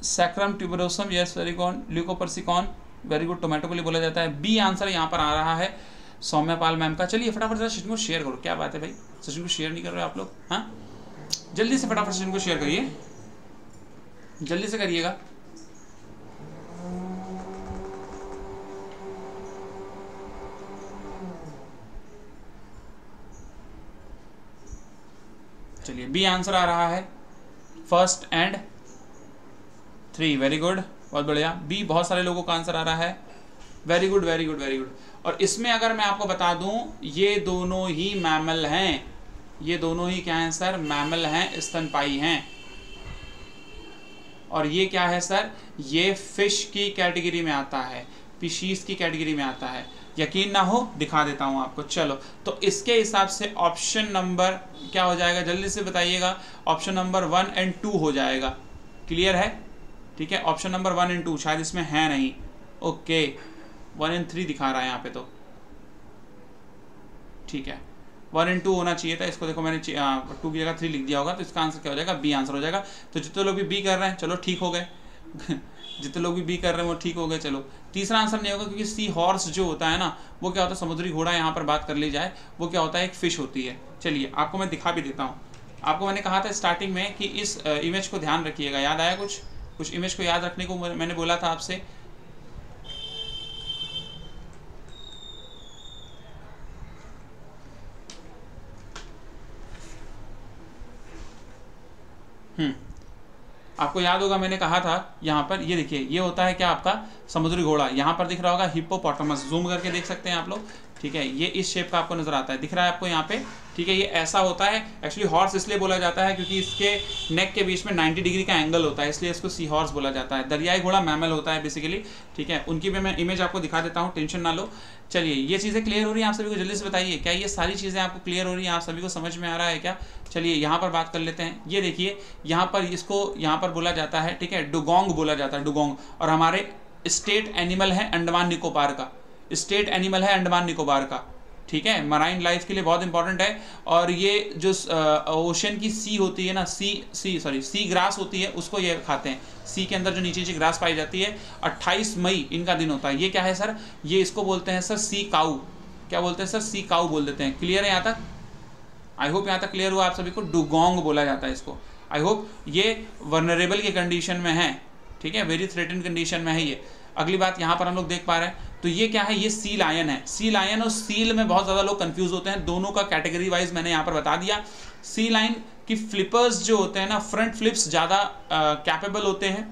sacrum tuberosum yes very good lycopersicon very good tomato के लिए बोला जाता है। बी आंसर यहाँ पर आ रहा है सौम्या पाल मैम का। चलिए, फटाफट जरा सचिन को शेयर करो। क्या बात है भाई? सचिन को शेयर नहीं कर रहे आप लोग? हाँ? जल्दी से फटाफट सचिन को शेयर करिए। जल्दी से करिएगा। चलिए बी आंसर आ रहा है। First and three very good बहुत बढ़िया। बी बहुत सारे लोगों का आंसर आ रहा है। Very good very good very good और इसमें अगर मैं आपको बता दूँ, ये दोनों ही मैमल हैं। ये दोनों ही क्या हैं सर मैमल हैं स्तनपाई हैं। और ये क्या है सर ये फ़िश की कैटेगरी में आता है। पिशीज की कैटेगरी में आता है। यकीन ना हो, दिखा देता हूँ आपको। चलो तो इसके हिसाब से ऑप्शन नंबर क्या हो जाएगा? जल्दी से बताइएगा। Option number one and two हो जाएगा। क्लियर है? ठीक है? Option number one and two शायद इसमें है नहीं। ओके वन एंड थ्री दिखा रहा है यहाँ पे तो। ठीक है? वन एंड टू होना चाहिए था। इसको देखो, मैंने टू की जगह थ्री लिख दिया होगा तो इसका आंसर क्या हो जाएगा? बी आंसर हो जाएगा। तो जितने लोग भी बी कर रहे हैं, चलो, ठीक हो गए। जितने लोग भी बी कर रहे हैं वो ठीक हो गए, चलो। तीसरा आंसर नहीं होगा क्योंकि सी हॉर्स जो होता है ना, वो क्या होता है, समुद्री घोड़ा यहाँ पर बात कर ली जाए, वो क्या होता है, एक फ़िश होती है। चलिए, आपको मैं दिखा भी देता हूँ। आपको मैंने कहा था स्टार्टिंग में कि इस इमेज को ध्यान रखिएगा। याद आया कुछ? कुछ इमेज को याद रखने को मैंने बोला था आपसे। हम्म। आपको याद होगा मैंने कहा था, यहाँ पर, ये देखिए, ये होता है क्या आपका? समुद्री घोड़ा। यहाँ पर दिख रहा होगा हिप्पोपोटामस जूम करके देख सकते हैं आप लोग। ठीक है, ये इस शेप का आपको नज़र आता है। दिख रहा है आपको यहाँ पे ठीक है, ये ऐसा होता है एक्चुअली हॉर्स इसलिए बोला जाता है क्योंकि इसके नेक के बीच में 90 डिग्री का एंगल होता है, इसलिए इसको सी हॉर्स बोला जाता है। दरियाई घोड़ा मैमल होता है बेसिकली ठीक है? उनकी भी मैं इमेज आपको दिखा देता हूँ टेंशन ना लो। चलिए, ये चीज़ें क्लियर हो रही हैं, आप सभी को जल्दी से बताइए, क्या ये सारी चीज़ें आपको क्लियर हो रही हैं, आप सभी को समझ में आ रहा है क्या? चलिए, यहाँ पर बात कर लेते हैं। ये देखिए, यहाँ पर इसको, यहाँ पर बोला जाता है, ठीक है? डुगोंग बोला जाता है डुगोंग और हमारे स्टेट एनिमल है अंडमान निकोबार का। स्टेट एनिमल है अंडमान निकोबार का। ठीक है? मराइन लाइफ के लिए बहुत इंपॉर्टेंट है। और ये जो ओशन की सी होती है ना सी सी सॉरी सी ग्रास होती है, उसको ये खाते हैं। सी के अंदर जो नीचे नीचे ग्रास पाई जाती है 28 मई इनका दिन होता है। ये क्या है सर ये इसको बोलते हैं सर सी काऊ क्या बोलते हैं सर सी काऊ बोल देते हैं। क्लियर है यहाँ तक? आई होप यहाँ तक क्लियर हुआ आप सभी को। डुगोंग बोला जाता है इसको। आई होप ये वर्नरेबल के कंडीशन में है। ठीक है? वेरी थ्रेटन कंडीशन में है ये। अगली बात यहाँ पर हम लोग देख पा रहे हैं। तो ये क्या है? ये सील आयन है। सील आयन और सील में बहुत ज़्यादा लोग कंफ्यूज होते हैं। दोनों का कैटेगरी वाइज मैंने यहाँ पर बता दिया। सी लाइन की फ्लिपर्स जो होते हैं ना फ्रंट फ्लिप्स ज़्यादा कैपेबल होते हैं।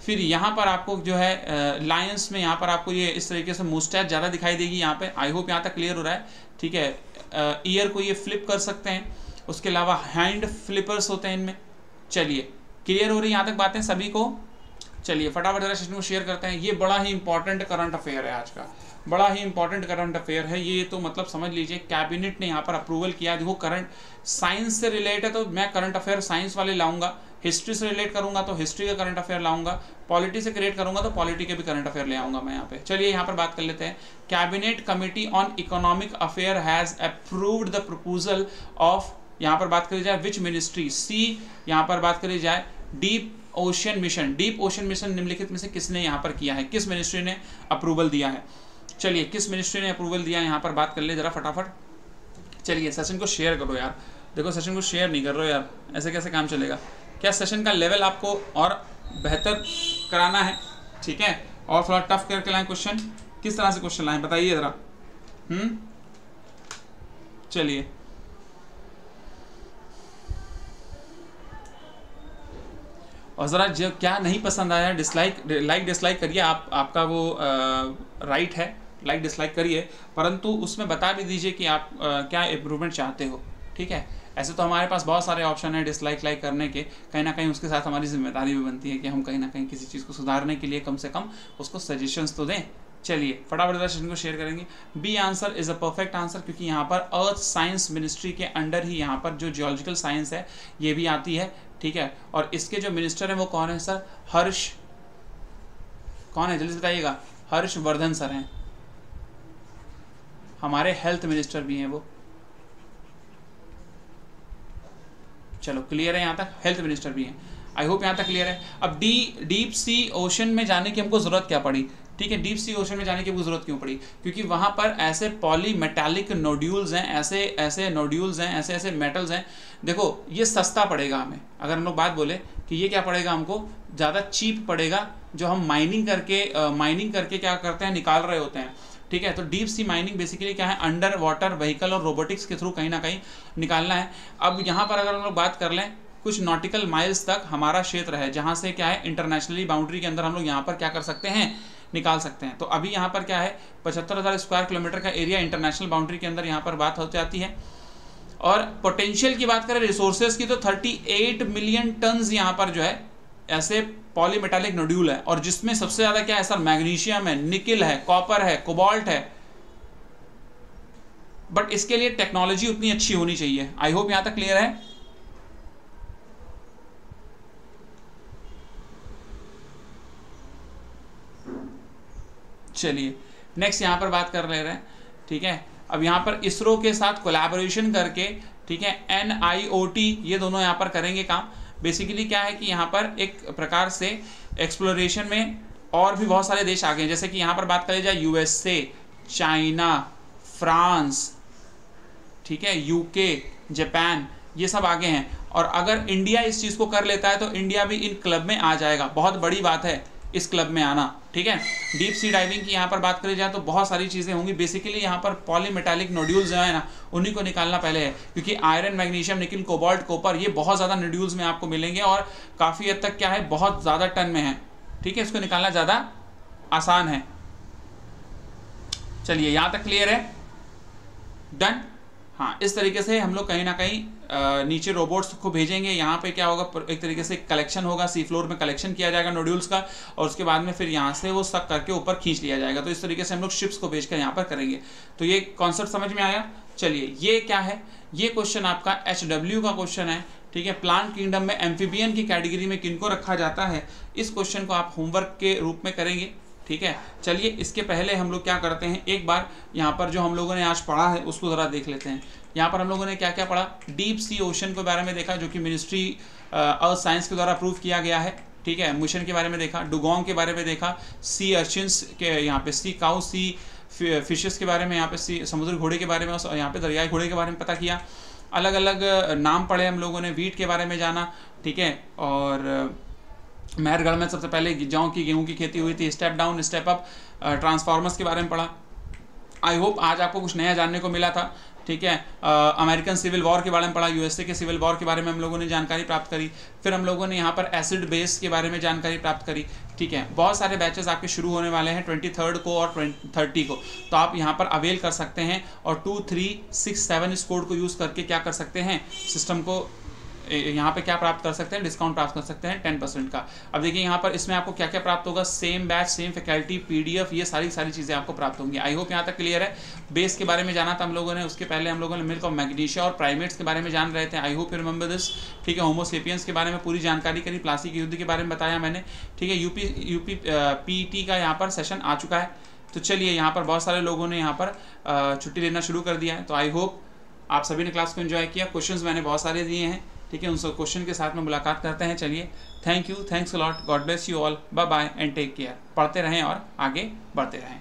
फिर यहाँ पर आपको जो है लायंस में यहाँ पर आपको ये इस तरीके से मुस्टैच ज़्यादा दिखाई देगी यहाँ पे। आई होप यहाँ तक क्लियर हो रहा है। ठीक है ईयर को ये फ्लिप कर सकते हैं। उसके अलावा हैंड फ्लिपर्स होते हैं इनमें। चलिए क्लियर हो रही यहाँ तक बातें सभी को? चलिए, फटाफट जरा सेशन को शेयर करते हैं। ये बड़ा ही इंपॉर्टेंट करंट अफेयर है आज का। बड़ा ही इंपॉर्टेंट करंट अफेयर है। ये तो मतलब समझ लीजिए कैबिनेट ने यहाँ पर अप्रूवल किया। देखो करंट साइंस से रिलेट है तो मैं करंट अफेयर साइंस वाले लाऊँगा। हिस्ट्री से रिलेट करूँगा तो हिस्ट्री का करंट अफेयर लाऊँगा। पॉलिटी से क्रिएट करूँगा तो पॉलिटी के भी करंट अफेयर ले आऊँगा मैं यहाँ पे। चलिए, यहाँ पर बात कर लेते हैं। Cabinet committee on economic affair has approved the proposal of यहाँ पर बात करी जाए विच मिनिस्ट्री सी यहाँ पर बात करी जाए deep ocean mission, deep ocean mission निम्नलिखित में से किसने यहाँ पर किया है? किस मिनिस्ट्री ने अप्रूवल दिया है? चलिए, किस मिनिस्ट्री ने अप्रूवल दिया है? यहाँ पर बात कर ले जरा फटाफट। चलिए, सेशन को शेयर करो यार। देखो, सेशन को शेयर नहीं कर रहे हो यार। ऐसे कैसे काम चलेगा? क्या सेशन का लेवल आपको और बेहतर कराना है? ठीक है? और थोड़ा टफ करके लाएँ क्वेश्चन। किस तरह से क्वेश्चन लाएँ? बताइए ज़रा। हम्म? चलिए। और ज़रा जब क्या नहीं पसंद आया डिसलाइक लाइक डिसलाइक करिए आप आपका वो आ, राइट है लाइक डिसलाइक करिए परंतु उसमें बता भी दीजिए कि आप आ, क्या इम्प्रूवमेंट चाहते हो ठीक है? ऐसे तो हमारे पास बहुत सारे ऑप्शन हैं डिसलाइक लाइक करने के कहीं ना कहीं उसके साथ हमारी ज़िम्मेदारी भी बनती है कि हम कहीं ना कहीं किसी चीज़ को सुधारने के लिए कम से कम उसको सजेशंस तो दें। चलिए फटाफट सेशन को शेयर करेंगे। B answer is a perfect answer क्योंकि यहाँ पर अर्थ साइंस मिनिस्ट्री के अंडर ही यहाँ पर जो जियोलॉजिकल साइंस है ये भी आती है। ठीक है? और इसके जो मिनिस्टर हैं वो कौन है सर हर्ष। कौन है? जल्दी बताइएगा। हर्षवर्धन सर हैं। हमारे हेल्थ मिनिस्टर भी हैं वो। चलो क्लियर है यहाँ तक? हेल्थ मिनिस्टर भी हैं। आई होप यहाँ तक क्लियर है। अब डी डीप सी ओशन में जाने की हमको ज़रूरत क्या पड़ी? ठीक है डीप सी ओशन में जाने की ज़रूरत क्यों पड़ी? क्योंकि वहाँ पर ऐसे पॉली मेटालिक नोड्यूल्स हैं ऐसे ऐसे नोड्यूल्स हैं ऐसे ऐसे मेटल्स हैं। देखो ये सस्ता पड़ेगा हमें। अगर हम लोग बात बोले कि ये क्या पड़ेगा हमको ज़्यादा चीप पड़ेगा जो हम माइनिंग करके माइनिंग uh, करके क्या करते हैं निकाल रहे होते हैं। ठीक है तो डीप सी माइनिंग बेसिकली क्या है? अंडर वाटर व्हीकल और रोबोटिक्स के थ्रू कहीं ना कहीं निकालना है। अब यहाँ पर अगर हम लोग बात कर लें कुछ नॉटिकल माइल्स तक हमारा क्षेत्र है जहाँ से क्या है इंटरनेशनली बाउंड्री के अंदर हम लोग यहाँ पर क्या कर सकते हैं? निकाल सकते हैं। तो अभी यहाँ पर क्या है, पचहत्तर हज़ार स्क्वायर किलोमीटर का एरिया इंटरनेशनल बाउंड्री के अंदर यहाँ पर बात हो जाती है। और पोटेंशियल की बात करें रिसोर्सेज की तो 38 मिलियन टन्स यहाँ पर जो है, ऐसे पॉलीमेटालिक नोड्यूल है। और जिसमें सबसे ज़्यादा क्या है सर, मैग्नीशियम है, निकिल है, कॉपर है, कोबाल्ट है। बट इसके लिए टेक्नोलॉजी उतनी अच्छी होनी चाहिए। आई होप यहाँ तक क्लियर है। चलिए। नेक्स्ट यहाँ पर बात कर ले रहे हैं, ठीक है? अब यहाँ पर इसरो के साथ कोलैबोरेशन करके, ठीक है एन आई ओ टी ये दोनों यहाँ पर करेंगे काम। बेसिकली क्या है कि यहाँ पर एक प्रकार से एक्सप्लोरेशन में और भी बहुत सारे देश आ गए जैसे कि यहाँ पर बात करें जाए यूएसए चाइना फ्रांस ठीक है यूके जापान ये सब आगे हैं। और अगर इंडिया इस चीज़ को कर लेता है तो इंडिया भी इन क्लब में आ जाएगा। बहुत बड़ी बात है। इस क्लब में आना, ठीक है? डीप सी डाइविंग की यहाँ पर बात करी जाए तो बहुत सारी चीज़ें होंगी। बेसिकली यहाँ पर पॉलीमेटालिक नोड्यूल्स जो है ना, उन्हीं को निकालना पहले है, क्योंकि iron magnesium nickel cobalt copper ये बहुत ज़्यादा नोड्यूल्स में आपको मिलेंगे और काफ़ी हद तक क्या है, बहुत ज़्यादा टन में है, ठीक है? इसको निकालना ज़्यादा आसान है। चलिए, यहाँ तक क्लियर है। डन हाँ इस तरीके से हम लोग कहीं ना कहीं नीचे रोबोट्स को भेजेंगे। यहाँ पे क्या होगा, एक तरीके से कलेक्शन होगा सी फ्लोर में कलेक्शन किया जाएगा नोड्यूल्स का, और उसके बाद में फिर यहाँ से वो सक करके ऊपर खींच लिया जाएगा। तो इस तरीके से हम लोग शिप्स को भेज कर यहाँ पर करेंगे। तो ये कॉन्सेप्ट समझ में आया? चलिए, ये क्या है? ये क्वेश्चन आपका एच डब्ल्यू का क्वेश्चन है, ठीक है? प्लांट किंगडम में एम्फीबियन की कैटेगरी में किनको रखा जाता है? इस क्वेश्चन को आप होमवर्क के रूप में करेंगे। ठीक है? चलिए, इसके पहले हम लोग क्या करते हैं? एक बार यहाँ पर जो हम लोगों ने आज पढ़ा है, उसको ज़रा देख लेते हैं। यहाँ पर हम लोगों ने क्या क्या पढ़ा? डीप सी ओशन के बारे में देखा, जो कि मिनिस्ट्री अर्थ साइंस के द्वारा अप्रूव किया गया है। ठीक है? मिशन के बारे में देखा डुगोंग के बारे में देखा सी अर्चिन्स के यहाँ पे सी काउ सी फिशेस के बारे में, यहाँ पे सी समुद्र घोड़े के बारे में और यहाँ पे दरियाई घोड़े के बारे में पता किया। अलग अलग नाम पढ़े हम लोगों ने वीट के बारे में जाना। ठीक है? और मेहरगढ़ में सबसे पहले जौ की गेहूँ की खेती हुई थी step down step up transformers के बारे में पढ़ा। आई होप आज आपको कुछ नया जानने को मिला था, ठीक है? अमेरिकन सिविल वॉर के बारे में पढ़ा यूएसए के सिविल वॉर के बारे में हम लोगों ने जानकारी प्राप्त करी। फिर हम लोगों ने यहाँ पर एसिड बेस के बारे में जानकारी प्राप्त करी, ठीक है? बहुत सारे बैचेस आपके शुरू होने वाले हैं ट्वेंटी थर्ड को और थर्टी को। तो आप यहाँ पर अवेल कर सकते हैं और टू थ्री सिक्स सेवन इस कोड को यूज़ करके क्या कर सकते हैं? सिस्टम को यहाँ पे क्या प्राप्त कर सकते हैं? डिस्काउंट प्राप्त कर सकते हैं टेन परसेंट का। अब देखिए यहाँ पर इसमें आपको क्या क्या प्राप्त होगा? Same batch same faculty PDF ये सारी सारी चीज़ें आपको प्राप्त होंगी। आई होप यहाँ तक क्लियर है। बेस के बारे में जाना था हम लोगों ने, उसके पहले हम लोगों ने मिल्क और मैग्नीशिया और प्राइमेट्स के बारे में जान रहे थे। I hope you remember this ठीक है होमोसेपियंस के बारे में पूरी जानकारी करी प्लास्टिक युद्ध के बारे में बताया मैंने। ठीक है यूपी यूपी पीटी का यहाँ पर सेशन आ चुका है। तो चलिए, यहाँ पर बहुत सारे लोगों ने यहाँ पर छुट्टी लेना शुरू कर दिया है। तो आई होप आप सभी ने क्लास को एंजॉय किया। क्वेश्चंस मैंने बहुत सारे दिए हैं। ठीक है, उन सब क्वेश्चन के साथ में मुलाकात करते हैं, चलिए। Thank you thanks lot God bless you all bye bye and take care पढ़ते रहें और आगे बढ़ते रहें।